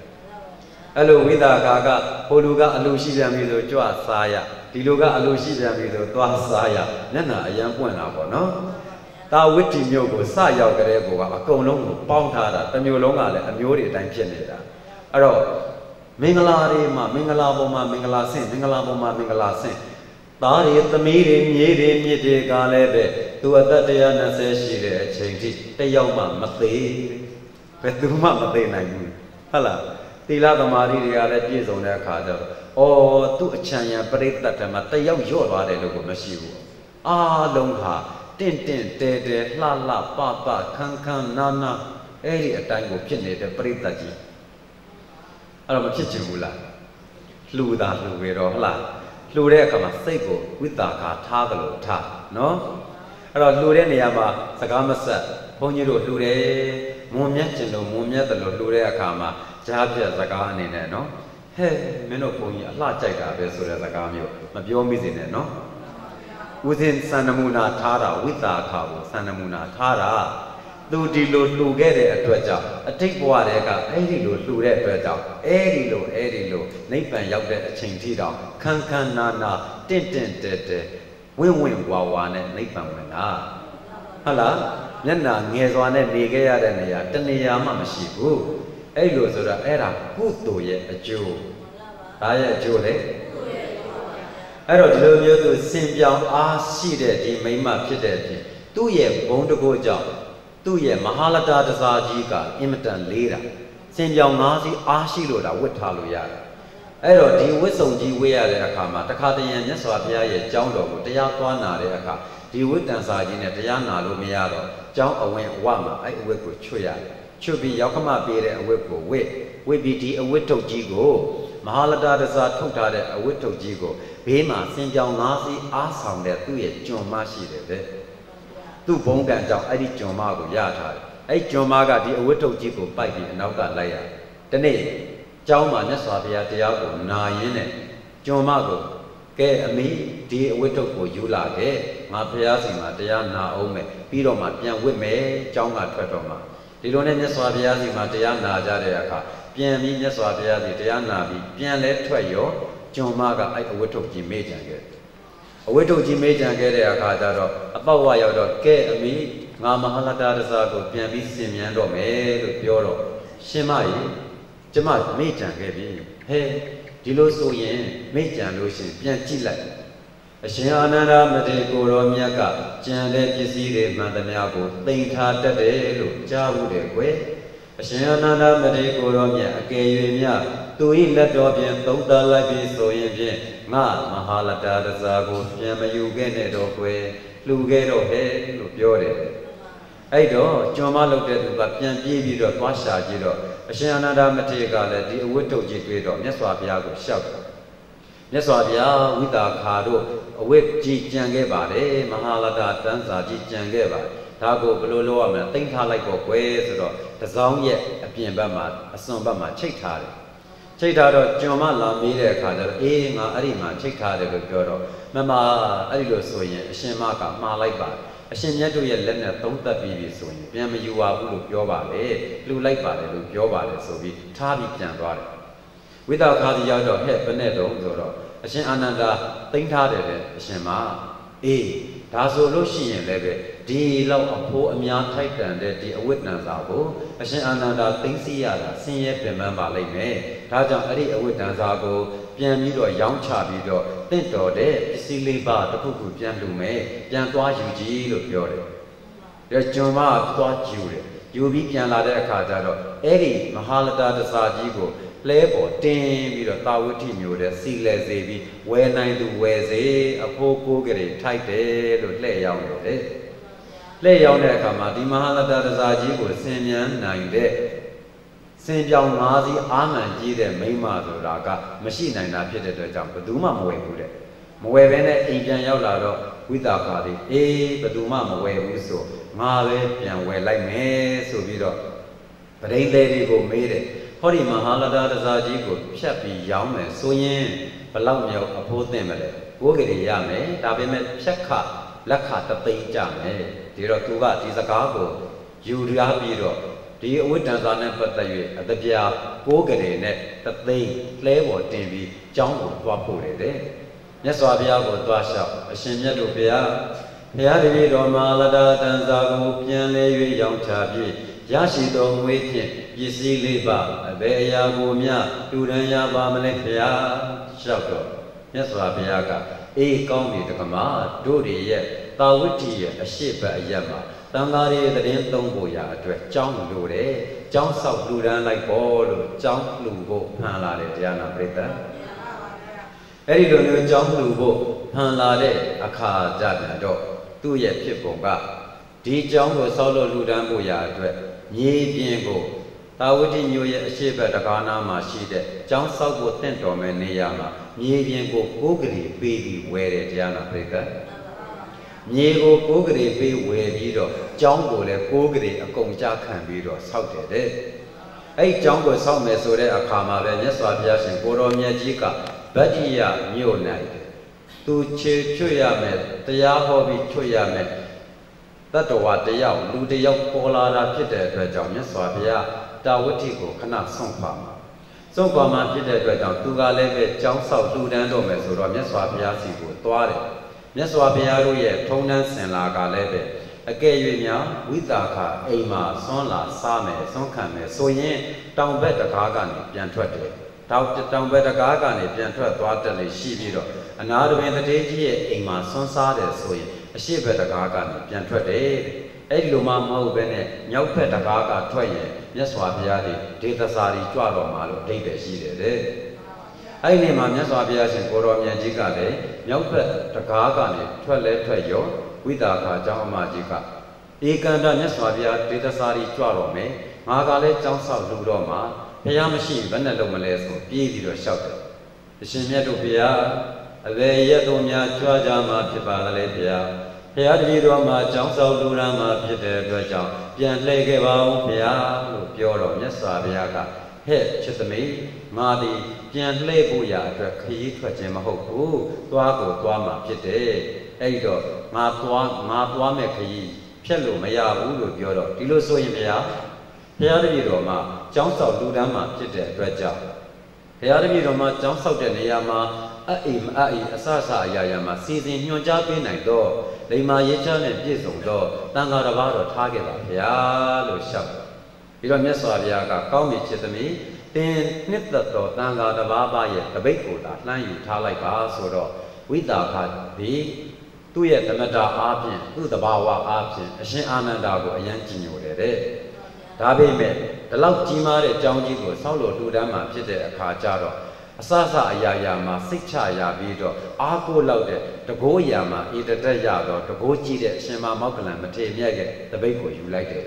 အဲ့လိုဝိတာခါကဟိုလူကအလူရှိပြန်ပြီဆိုကြွစားရဒီလူကအလူရှိပြန်ပြီဆိုသွားစားရမျက်နာအရန်ပွင့်တာပေါ့နော်တာဝိတ္တိမြို့ကိုစရောက်ကြတဲ့ကောကအကုန်လုံးကိုပေါင်းထားတာတစ်မျိုးလုံးကလည်းအမျိုးတွေအတိုင်းဖြစ်နေတာအဲ့တော့ မင်္ဂလာတွေမှာမင်္ဂလာပေါ်မှာမင်္ဂလာဆင့်မင်္ဂလာပေါ်မှာမင်္ဂလာဆင့်သသားတွေသမီးတွေမြေးတွေမြစ်တွေကလည်းပဲသူအသက်120ရှိတဲ့အချိန်ထိတယောက်မှမသေးဘယ်သူမှမသေးနိုင်ဘူးဟုတ်လားသီလသမာဓိတွေကလည်းပြည့်စုံတဲ့အခါကျတော့အော်သူ့အချမ်းရံပရိသတ်ထဲမှာတယောက်ညော့သွားတယ်လို့ကိုမရှိဘူးအားလုံးဟာတင့်တင့်တဲတဲလှလှပပခန်းခန်းနာနာအဲ့ဒီအတိုင်းကိုဖြစ်နေတဲ့ပရိသတ်ကြီး အဲ့တော့မဖြစ်ချင်ဘူးလားလှူတာလှူပဲတော့ဟုတ်လားလှူတဲ့အခါမှာစိတ်ကိုဝိတာခါထားတယ်လို့ထားနော်အဲ့တော့လှူတဲ့နေရာမှာစကားမဆက်ဘုန်းကြီးတို့လှူတယ်မွန်မြတ်ကျင်လို့မွန်မြတ်တယ်လို့လှူတဲ့အခါမှာကြားပြစကားအနေနဲ့နော်ဟဲ့မင်းတို့ဘုန်းကြီးအလှကြိုက်တာပဲဆိုတဲ့စကားမျိုးမပြောမိစေနဲ့နော်ဦးစင်စံနမူနာထားတာဝိတာခါကိုစံနမူနာထားတာ သူဒီလိုလှူခဲ့တဲ့အတွက်ကြောင့်အတိတ်ဘဝတည်းကအဲ့ဒီလိုလှူတဲ့အတွက်ကြောင့်အဲ့ဒီလိုအဲ့ဒီလိုနိဗ္ဗာန်ရောက်တဲ့အချိန်ထိတောင်ခန်းခန်းနာနာတင့်တင့်တဲတဲဝင့်ဝင့်ဝါဝါနဲ့နိဗ္ဗာန်ဝင်တာဟုတ်လားမျက်နာငယ်စွာနဲ့နေခဲ့ရတဲ့နေရာတနေရာမှမရှိဘူးအဲ့လိုဆိုတော့အဲ့ဒါကုသိုလ်ရဲ့အကျိုးဒါရဲ့အကျိုးလေအဲ့တော့ဒီလိုမျိုးသူစင်ပြောင်အားရှိတဲ့ဒီမိမဖြစ်တဲ့အပြင်သူ့ရဲ့ဘုံတကိုးကြောင့် သူ့ရဲ့မဟာလတာတစားကြီးကအင်မတန်လေးတာစင်ပြောင်၅စီးအားရှိလို့ဒါဝတ်ထားလို့ရတယ်အဲ့တော့ဒီဝတ်စုံကြီးဝေးရတဲ့အခါမှာတခါတရံမြတ်စွာဘုရားရဲ့ကြောင်းတော်ကိုတရားသွားနာတဲ့အခါဒီဝတ်တန်စာကြီးနဲ့တရားနာလို့မရတော့ကြောင်းအဝင်အဝမှာအဲ့အဝတ်ကိုချွတ်ရတယ်ချွတ်ပြီးရောက်ခမပေးတဲ့အဝတ်ကိုဝတ်ဝတ်ပြီးဒီအဝတ်ထုတ်ကြီးကိုမဟာလတာတစားထုတ်ထားတဲ့အဝတ်ထုတ်ကြီးကိုဘေးမှာစင်ပြောင်၅စီးအားဆောင်တဲ့သူ့ရဲ့ကျွန်မရှိတယ်ပဲ သူ့ဘုံကံကြောင့်အဲ့ဒီကျွန်မကိုရထားတယ်အဲ့ကျွန်မကဒီအဝတ်ထုတ်ကြီးကိုပိုက်ပြီးအနောက်ကလိုက်ရတနေ့ကျောင်းမှာမြတ်စွာဘုရားတရားကိုနာရင်းနဲ့ကျွန်မကိုကဲအမိဒီအဝတ်ထုတ်ကိုယူလာခဲ့ငါဘုရားစီမှာတရားနာအောင်မယ်ပြီးတော့မှပြန်ဝတ်မယ်ကျောင်းကထွက်တော့မှဒီလိုနဲ့မြတ်စွာဘုရားစီမှာတရားနာကြတဲ့အခါပြန်ပြီးမြတ်စွာဘုရားစီတရားနာပြီးပြန်လဲထွက်ရောကျွန်မကအဲ့အဝတ်ထုတ်ကြီးမေ့ကြံခဲ့ အဝိတုကြီးမေးကြံခဲ့တဲ့အခါကျတော့အပောက်ဝရောက်တော့ကဲအမိငါမဟာလတာတစားကိုပြန်ပြီးစင်မြန်းတော့မယ်လို့ပြောတော့ရှင်မကြီးကျမမေ့ကြံခဲ့ပြီဟဲဒီလိုဆိုရင်မေ့ကြံလို့ရှင်ပြန်ကြည့်လိုက်အရှင်အာနန္ဒမတေကိုရောမြတ်ကကြံတဲ့ပစ္စည်းတွေမှန်သမျှကိုသိမ့်ထားတတ်တယ်လို့ကြားဘူးတယ်ကွယ်အရှင်အာနန္ဒမတေကိုရောမြတ်အကယ်၍မြတ်သူ၏လက်တော်ဖြင့်သုံးသပ်လိုက်ပြီဆိုရင်ဖြင့် ငါမဟာလတာရဇာကိုပြန်မယူခဲ့နဲ့တော့ကွယ်လှူခဲ့တော့ဟဲ့လို့ပြောတယ်အဲ့တော့ကျွန်မလုပ်တဲ့သူကပြန်ပြေးပြီးတော့သွားရှာကြည့်တော့အရှင်အနန္ဒမထေရကလည်းဒီအဝတ်တုပ်ကြီးတွေ့တော့မြတ်စွာဘုရားကိုရှောက်တယ်မြတ်စွာဘုရားဝိတာခါတို့အဝတ်ကြီးကြံခဲ့ပါတယ်မဟာလတာတန်းစာကြီးကြံခဲ့ပါတယ်ဒါကိုဘယ်လိုလုပ်ရမလဲတိမ့်ထားလိုက်ပေါ့ကွယ်ဆိုတော့တစောင်းရဲ့အပြင်ဘက်မှာအစွန်ဘက်မှာချိတ်ထားတယ် ချိတ်ထားတော့ကျွန်မလာမေးတဲ့အခါကျတော့အေးငါအဲ့ဒီမှာချိတ်ထားတယ်လို့ပြောတော့မမအဲ့ဒီလိုဆိုရင်အရှင်မကမှားလိုက်ပါအရှင်မြတ်တို့ရဲ့လက်နဲ့သုံးသက်ပြီးပြီဆိုရင်ပြန်မယူပါဘူးလို့ပြောပါလေလှူလိုက်ပါတယ်လို့ပြောပါတယ်ဆိုပြီးထားပြီးပြန်သွားတယ်ဝိသခါစီရောက်တော့ဟဲ့ဘယ်နဲ့တော့ဆိုတော့အရှင်အာနန္ဒာသိမ့်ထားတယ်တဲ့အရှင်မအေး ဒါဆိုလို့ရှိရင်လည်းပဲဒီလောက်အဖိုးအများထိုက်တန်တဲ့ဒီအဝိတ္တန်စာကိုအရှင်အာနန္ဒာသိမ့်စီရတာဆင်းရဲပင်ပန်းပါလိမ့်မယ်ဒါကြောင့်အဲ့ဒီအဝိတ္တန်စာကိုပြန်ပြီးတော့ရောင်းချပြီးတော့တင့်တော်တဲ့ပစ္စည်းလေးပါတစ်ခုခုပြန်လူမယ်ပြန်သွားယူကြည့်လို့ပြောတယ်ဒါကျွန်မသွားကြည့်တယ်ယူပြီးပြန်လာတဲ့အခါကျတော့အဲ့ဒီမဟာလတာတစာကြီးကို လဲပေါ်တင်းပြီးတော့တာဝတိမျိုးတဲ့စီလဲစေပြီးဝယ်နိုင်သူဝယ်စေအဖိုးကိုးကြိထိုက်တယ်လို့လှည့်ရောက်နေတယ်လှည့်ရောက်တဲ့အခါမှာဒီမဟာလတတစာကြီးကိုဆင်မြန်းနိုင်တဲ့စင်ပြောင်၅စီးအာမှန်ကြီးတဲ့မိမဆိုတာကမရှိနိုင်တာဖြစ်တဲ့အတွက်ကြောင့်ဘယ်သူမှမဝယ်ဘူးတဲ့မဝယ်ဘဲနဲ့အိမ်ပြန်ရောက်လာတော့ဝိတာခါလေးအေးဘယ်သူမှမဝယ်ဘူးဆိုငါပဲပြန်ဝယ်လိုက်မယ်ဆိုပြီးတော့ပရိသေတွေကိုမေးတယ် ဟောဒီမဟာလတာတစားကြီးကိုဖြတ်ပြီးရောင်းမယ်ဆိုရင်ဘလောက်မြောက်အဖိုးသင့်မလဲကိုးကလေးရမယ်ဒါပေမဲ့ဖြတ်ခလက်ခတသိမ်းကြမယ်ဒီတော့သူကဒီစကားကိုယူရပြီးတော့ဒီအဝိတ္တန်စာနဲ့ပတ်သက်၍အတပြာကိုးကလေးနဲ့တသိမ်းလဲပေါ်တင်ပြီးကျောင်းကိုသွားဖို့တယ်တဲ့မြတ်စွာဘုရားကိုသွားလျှောက်အရှင်မြတ်တို့ဘုရားဘုရားတပည့်တော်မှာလတာတန်စာကိုပြန်လဲ၍ရောင်းချပြီး ရရှိသောငွေဖြင့်ပစ္စည်းလေးပါအဘယ်အရာကိုမျှတူရန်ရပါမလဲဖျားလျှောက်တော့မြတ်စွာဘုရားကအေးကောင်းပြီတက္ကမတို့တွေရဲ့တာဝတ္တိရဲ့အရှိတ်အရက်မှာတန်ဃာတွေသတင်းသုံးဖို့ရအတွက်ကြောင်းလိုတယ်ကြောင်းဆောက်လူဒန်းလိုက်ပေါ်လို့ကြောင်းလူဖို့ဖန်လာတဲ့တရားနာပရိသတ်အဲ့ဒီလိုမျိုးကြောင်းလူဖို့ဖန်လာတဲ့အခါကြပြန်တော့သူ့ရဲ့ဖြစ်ပုံကဒီကြောင်းကိုဆောက်လို့လူဒန်းဖို့ရအတွက် မြေပြင်ကိုတာဝတိမျိုးရဲ့အရှိတ်တကားနာမှာရှိတဲ့ကျောင်းဆောက်ဖို့တင့်တော်မဲ့နေရာမှာမြေပြင်ကိုကိုးကလေးပေးပြီးဝဲတဲ့တရားနာပရိသတ်မြေကိုကိုးကလေးပေးဝယ်ပြီးတော့ကျောင်းကိုလည်းကိုးကလေးအကုန်ကြခံပြီးတော့ဆောက်တယ်တဲ့အဲ့ဒီကျောင်းကိုဆောက်မယ်ဆိုတဲ့အခါမှာပဲမြတ်စွာဘုရားရှင်ကိုတော်မြတ်ကြီးကဗတ္တိယမြို့၌သူခြေချွတ်ရမယ်တရားဟောပြီးချွတ်ရမယ် တတ္တဝါတယောက်လူတယောက်ပေါ်လာတာဖြစ်တဲ့အတွက်ကြောင့်မြတ်စွာဘုရားတာဝတိကိုခဏဆုံးပါမှာဆုံးပါမှာဖြစ်တဲ့အတွက်ကြောင့်သူကလည်းပဲကြောင်းဆောက်လှူဒန်းတော့မယ်ဆိုတော့မြတ်စွာဘုရားစီကိုသွားတယ်မြတ်စွာဘုရားတို့ရဲ့ထုံးတမ်းစင်လာကလည်းပဲအကယ်၍များဝိတာခအိမ်မှာဆွမ်းလာစားမယ်ဆွမ်းခံမယ်ဆိုရင်တောင်ဘက်တကားကနေပြန်ထွက်တယ်တောင်တောင်ဘက်တကားကနေပြန်ထွက်သွားတယ်လေရှိပြီးတော့အနာတပင်တထေးကြီးရဲ့အိမ်မှာဆွမ်းစားတယ်ဆိုရင် အရှိဘက်တကားကနေပြန်ထွက်တယ်အဲ့ဒီလိုမှမဟုတ်ဘဲနဲ့မြောက်ဘက်တကားကထွက်ရင်မြတ်စွာဘုရားဒီဒေသစာရီကြွတော်မှာလို့အဓိပ္ပာယ်ရှိတယ်တဲ့အဲ့ဒီမှာမြတ်စွာဘုရားရှင်ကိုတော်မြတ်ကြီးကလည်းမြောက်ဘက်တကားကနေထွက်လဲထွက်ရောဝိတာခအကြောင်းအမကြီးကဧကန္တမြတ်စွာဘုရားဒေသစာရီကြွတော်မယ်ငါကလည်းကြောင်းဆောက်လူတော်မှာဘုရားမရှိဘယ်နဲ့လုံးမလဲဆိုပြေးပြီးတော့လျှောက်တယ်အရှင်မြတ်တို့ဘုရားအဘယ်ရက်တော်များကြွားကြမှာဖြစ်ပါလဲဘုရား ဘုရားတပည့်တော်မှာကြောင်းဆောက်လူရန်မှာဖြစ်တဲ့အတွက်ကြောင့်ပြန်လှည့်ခဲ့ပါဦးဘုရားလို့ပြောတော့မြတ်စွာဘုရားကဟဲ့ချစ်သမီးငါသည်ပြန်လှည့်ဖို့ရာအတွက်ခရီးထွက်ခြင်းမဟုတ်ဘူးသွားကိုသွားမှာဖြစ်တယ်အဲ့ဒီတော့ငါသွားငါသွားမဲ့ခရီးဖြတ်လို့မရဘူးလို့ပြောတော့ဒီလိုဆိုရင်ဘုရားဘုရားတပည့်တော်မှာကျောင်းဆောက်လူတန်းမှာဖြစ်တဲ့အတွက်ကြောင့်ဘုရားတပည့်တော်မှာကျောင်းဆောက်တဲ့နေရာမှာအအိမ်အအိမ်အဆဆအရာရာမှာစီစဉ်ညွှန်ကြားပေးနိုင်တော့ လိမ္မာရေးချနဲ့ပြည့်စုံတော့တန်ဃာတစ်ပါးတော့ထားခဲ့ပါဗျာလို့ရှောက်ပြီးတော့မြတ်စွာဘုရားကကောင်းပြီจิตသမီးတင်နှစ်သက်တော်တန်ဃာတစ်ပါးပါရဲ့တပိတ်ကိုသာလှမ်းယူထားလိုက်ပါဆိုတော့ဝိတာခဒီသူ့ရဲ့ဓမ္မတာအားဖြင့်သူ့တဘာဝအားဖြင့်အရှင်အာနန္ဒာကိုအယံကြည်ညိုတယ်တဲ့ဒါပေမဲ့ဒီလောက်ကြီးမားတဲ့အကြောင်းကြီးကိုဆောက်လို့ထူတမ်းမှဖြစ်တဲ့အခါကျတော့ အစစအရာရာမှာစိတ်ချရပြီးတော့အားကိုးလောက်တဲ့တကိုးရာမှာဣတတက်ရတော့တကိုးကြည့်တဲ့အရှင်မမောက္ကလံမထေမြတ်ရဲ့တပိတ်ကိုယူလိုက်တယ်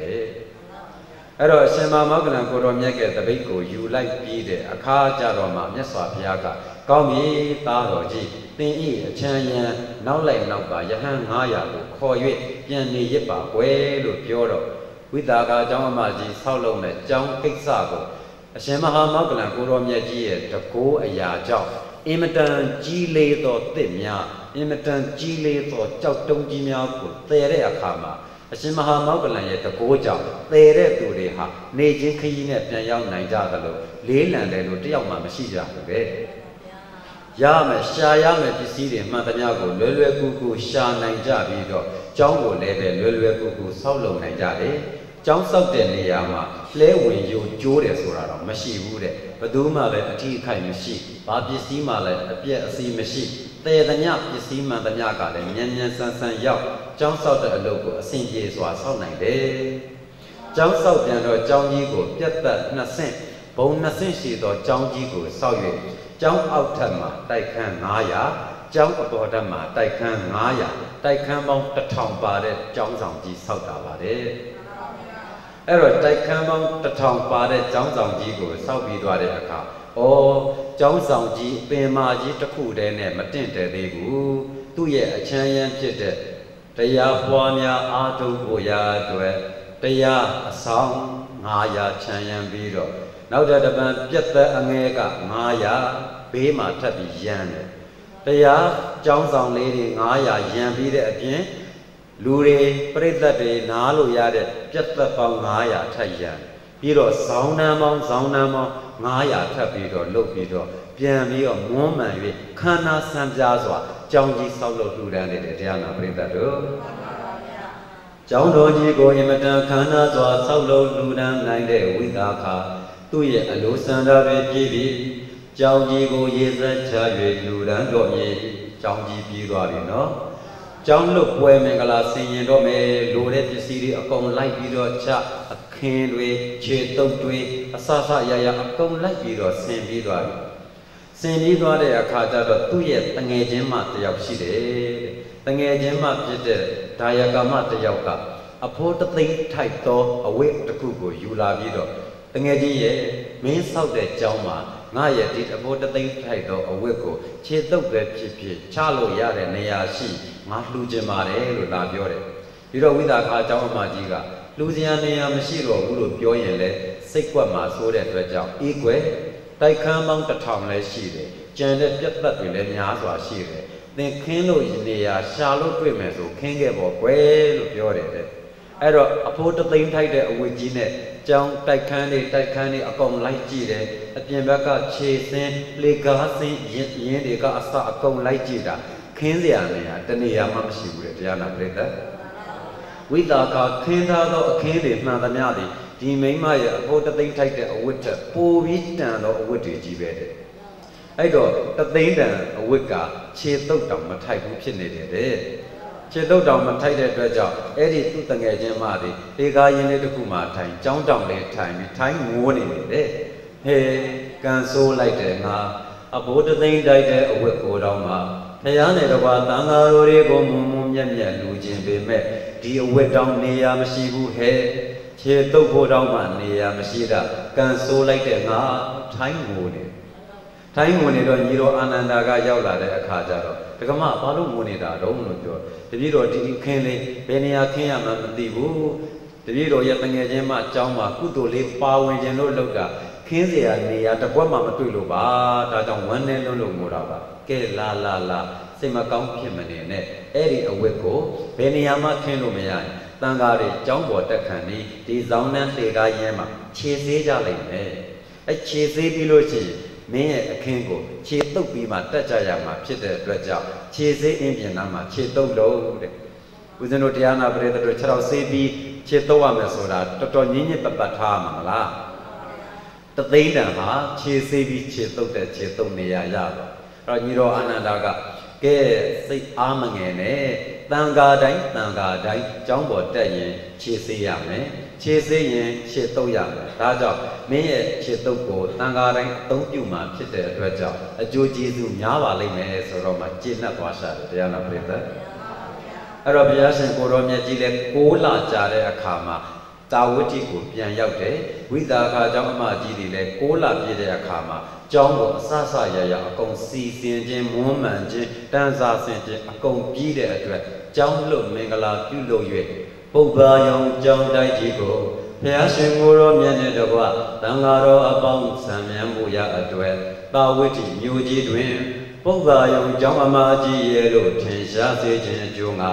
အဲ့တော့အရှင်မမောက္ကလံကိုတော်မြတ်ရဲ့တပိတ်ကိုယူလိုက်ပြီးတဲ့အခါကျတော့မှမြတ်စွာဘုရားကကောင်းပြီသားတော်ကြီးသင်ဤအချမ်းရန်နောက်လိုက်နောက်ပါယဟန်900ကိုခေါ်၍ပြန်နေရစ်ပါကွယ်လို့ပြောတော့ဝိတာကအကြောင်းအမကြီးဆောက်လုပ်မဲ့ကြောင်းကိစ္စကို အရှင်မဟာမောက္ကလံကိုရောမြတ်ကြီးရဲ့တကိုးအရာကြောင့်အင်မတန်ကြီးလေးသောတစ်များအင်မတန်ကြီးလေးသောကြောက်တုံးကြီးများကိုတည်တဲ့အခါမှာအရှင်မဟာမောက္ကလံရဲ့တကိုးကြောင့်တည်တဲ့သူတွေဟာနေချင်းခရီးနဲ့ပြန်ရောက်နိုင်ကြသလိုလေးလံတယ်လို့တယောက်မှမရှိကြဘူးပဲရမယ်ရှာရမယ်ပစ္စည်းတွေမှန်သမျှကိုလွယ်လွယ်ကူကူရှာနိုင်ကြပြီးတော့ကျောင်းကိုလည်းပဲလွယ်လွယ်ကူကူဆောက်လုပ်နိုင်ကြတယ် ကျောင်းဆောက်တဲ့နေရာမှာလဲဝင်ယိုကျိုးတယ်ဆိုတာတော့မရှိဘူးတဲ့ဘယ်သူမှလည်းအထီးအခိုက်မရှိဘာပစ္စည်းမှလည်းအပြက်အစီးမရှိတည်သမျှပစ္စည်းမှန်သမျှကလည်းမြန်မြန်ဆန်ဆန်ရောက်ကျောင်းဆောက်တဲ့အလုပ်ကိုအဆင်ပြေစွာဆောက်နိုင်တယ်ကျောင်းဆောက်ပြန်တော့ကျောင်းကြီးကိုပြတ်သက်နှစ်ဆင့်ဘုံနှစ်ဆင့်ရှိသောကျောင်းကြီးကိုဆောက်၍ကျောင်းအောက်ထပ်မှာတိုက်ခန်း900ကျောင်းအပေါ်ထပ်မှာတိုက်ခန်း900တိုက်ခန်းပေါင်း1000ပါတဲ့ကျောင်းဆောင်ကြီးဆောက်တာပါတယ် အဲ့တော့တိုက်ခန်းပေါင်း1000ပါတဲ့ကျောင်းဆောင်ကြီးကိုစောက်ပြီးသွားတဲ့အခါဩကျောင်းဆောင်ကြီးပင်မာကြီးတစ်ခုတည်းနဲ့မတင့်တယ်သေးဘူးသူ့ရဲ့အချမ်းရမ်းဖြစ်တဲ့တရားပွားများအားထုတ်ဖို့ရာအတွက်တရားအဆောင်900ချမ်းရမ်းပြီးတော့နောက်တဲ့တပံပြက်သက်အငဲက900ဘေးမှာထပ်ပြီးရမ်းတယ်တရားကျောင်းဆောင်လေးတွေ900ရံပြီးတဲ့အပြင် လူတွေပြိသက်တွေနားလို့ရတဲ့ပြတ်သက်ပေါင်း900ထပ်ရံပြီးတော့ဇောင်းနှမ်းပေါင်းဇောင်းနှမ်းပေါင်း900ထပ်ပြီးတော့လုတ်ပြီးတော့ပြန်ပြီးတော့မွမ်းမှန်၍ခန္ဓာဆံပြားစွာကြောင်းကြီးဆောက်လုပ်လှူဒန်းနေတဲ့တရားနာပြိသက်တို့ကျောင်းတော်ကြီးကိုအင်မတန်ခန္ဓာစွာဆောက်လုပ်လှူဒန်းနိုင်တဲ့ဝိသခာသူ့ရဲ့အလိုစံတာတွေပြည့်ပြီးကြောင်းကြီးကိုရေစက်ချ၍လူရန်တော်မြေကြောင်းကြီးပြေးသွားပြီနော် ကျောင်းလွတ်ပွဲမင်္ဂလာဆင်ရင်တော့မယ်လိုတဲ့ပစ္စည်းတွေအကုန်လိုက်ပြီးတော့ချအခင်းတွေခြေတုပ်တွေအဆဆရရအကုန်လိုက်ပြီးတော့ဆင်ပြီးသွားပြီဆင်ပြီးသွားတဲ့အခါကျတော့သူ့ရဲ့တငယ်ချင်းမတယောက်ရှိတယ်တဲ့တငယ်ချင်းမဖြစ်တဲ့ဒါယကမတယောက်ကအဖိုးတသိန်းထိုက်သောအဝိတစ်ခုကိုယူလာပြီးတော့တငယ်ချင်းရဲ့မင်းဆောက်တဲ့ကျောင်းမှာငါရဲ့ဒီအဖိုးတသိန်းထိုက်သောအဝိကိုခြေတုပ်ပဲဖြစ်ဖြစ်ချလို့ရတဲ့နေရာရှိ ငါလှူခြင်းပါတယ်လို့လာပြောတယ်ပြီးတော့ဝိသခာကျောင်းအမကြီးကလူစရာနေရာမရှိတော့ဘူးလို့ပြောရင်လည်းစိတ်ကွက်မှာစိုးတဲ့အတွက်ကြောင့်အေးကွယ်တိုက်ခန်းပေါင်းတစ်ထောင်လည်းရှိတယ်ကြံတဲ့ပြတ်သက်တွေလည်းများစွာရှိတယ်သင်ခင်းလို့နေရာရှာလို့တွေ့မယ်ဆိုခင်းခဲ့ပေါ့ကွယ်လို့ပြောတယ်တဲ့အဲ့တော့အဖိုးတသိန်းထိုက်တဲ့အဝတ်ကြီးနဲ့ကြောင်းတိုက်ခန်းတွေတိုက်ခန်းတွေအကုန်လိုက်ကြည့်တယ်အပြင်ဘက်ကခြေစင်းလေကားစင်းရင်ရင်တွေကအစအကုန်လိုက်ကြည့်တာ ခင်းစရာနေရာတနေရာမှမရှိဘူးတဲ့တရားနာပရိသတ်ဝိတာကခင်းထားသောအခင်းတွေမှန်သမျှသည်ဒီမိမရဲ့အဖို့တသိန်းထိုက်တဲ့အဝတ်ထက်ပိုပြီးတန်သောအဝတ်တွေကြီးပဲတဲ့အဲ့တော့တသိန်းတန်အဝတ်ကခြေတုပ်တောင်မထိုက်ဘူးဖြစ်နေတယ်တဲ့ခြေတုပ်တောင်မထိုက်တဲ့အတွက်ကြောင့်အဲ့ဒီသူ့တငယ်ချင်းမသည်ဒေကာရင်လေးတစ်ခုမှထိုင်ကြောင်းတောင်လေးထိုင်ပြီးထိုင်ငိုးနေတယ်ဟေကန်ဆိုးလိုက်တယ်ငါအဘိုးတသိန်းတိုက်တဲ့အဝတ်ကိုတော့မှ ဖျားနယ်တော့တန်ဃာတော်တွေကိုမုံမုံမြက်မြက်လူချင်းပေမဲ့ဒီအဝတ်တောင်နေရာမရှိဘူးဟဲ့ခြေတုပ်ဖို့တောင်မှနေရာမရှိတာကန်ဆိုးလိုက်တဲ့ငါထိုင်းငိုနေထိုင်းငိုနေတော့ညီတော်အာနန္ဒာကရောက်လာတဲ့အခါကျတော့ဒကမဘာလို့ငိုနေတာတော့လို့ပြောတပည့်တော်ဒီခင်းလေးဘယ်နေရာခင်းရမှမသိဘူးတပည့်တော်ရဲ့တငယ်ချင်းမအကြောင်းမှာကုသိုလ်လေးပါဝင်ခြင်းလို့လုပ်တာခင်းเสียနေရာတကွက်မှမတွေ့လို့ပါဒါကြောင့်ဝမ်းနဲ့လုံးလုံးငိုတာပါ ကဲလာလာလာစိတ်မကောင်းဖြစ်မနေနဲ့အဲ့ဒီအဝတ်ကိုဘယ်နေရာမှခင်းလို့မရရင်တန်ဃာတွေကျောင်းပေါ်တက်ခံပြီးဒီဇောင်းနှန်းလေကားရဲမှာခြေသေးကြလိမ့်မယ်အဲခြေသေးပြီးလို့ရှိရင်မင်းရဲ့အခင်းကိုခြေတုပ်ပြီးမှတက်ကြရမှာဖြစ်တဲ့အတွက်ကြောင့်ခြေသေးအင်းပြင်နာမှာခြေတုပ်လို့တဲ့ဦးဇင်းတို့တရားနာပရိသတ်တို့ခြေတော်ဆေးပြီးခြေတုပ်ရမယ်ဆိုတာတော်တော်ညင်းညစ်ပတ်ပတ်ထားမှာမလားတသိန်းတန်ဟာခြေဆေးပြီးခြေတုပ်တဲ့ခြေတုပ်နေရရတော့အဲ့ တော့ညီတော်အာနန္ဒာကကဲစိတ်အားမငယ်နဲ့တန်ဃာတိုင်းတန်ဃာတိုင်းကျောင်းပေါ်တက်ရင်ခြေဆေးရမယ်ခြေဆေးရင်ခြေတုပ်ရမယ်ဒါကြောင့်မင်းရဲ့ခြေတုပ်ကိုတန်ဃာတိုင်းအသုံးပြုမှာဖြစ်တဲ့အတွက်ကြောင့်အကျိုးကျေးဇူးများပါလိမ့်မယ်ဆိုတော့မှကျေနပ်သွားရှာတယ်တရားနာပရိသတ်အဲ့တော့ဘုရားရှင်ကိုရောမြတ်ကြီးလည်းကိုးလာကြတဲ့အခါမှာ တာဝတိကိုပြန်ရောက်တယ်ဝိသာခာကျောင်းအမကြီးတွေလည်းကိုးလာပြည့်တဲ့အခါမှာကျောင်းကိုအဆဆရရအကုန်စီစဉ်ခြင်းမွမ်းမံခြင်းတန်စာဆင်ခြင်းအကုန်ပြီးတဲ့အတွက်ကျောင်းလွတ်မင်္ဂလာပြုလုပ်၍ပုဗ္ဗာယုံကျောင်းတိုက်ကြီးကိုဘုရားရှင်ကိုရောမြတ်နဲ့တကွတန်ဃာတော်အပေါင်းဆံမြန်းမှုရအတွက်တာဝတိမြို့ကြီးတွင်ပုဗ္ဗာယုံကျောင်းအမကြီးရဲ့လို့ထင်ရှားစေခြင်းအကျိုးငါ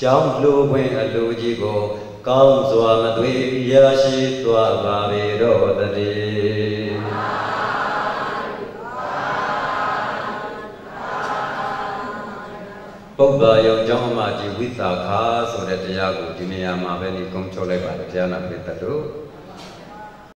ကျောင်းလူခွင့်အလိုကြီးကို ကောင်းစွာမသွေရရှိသွားပါပေတော့တည်းပုဗ္ဗာယုံကျောင်းအမကြီးဝိသခာဆိုတဲ့တရားကိုဒီနေရာမှာပဲနေကုန်းချုပ်လိုက်ပါတယ်တရားနာပိတ္တတို့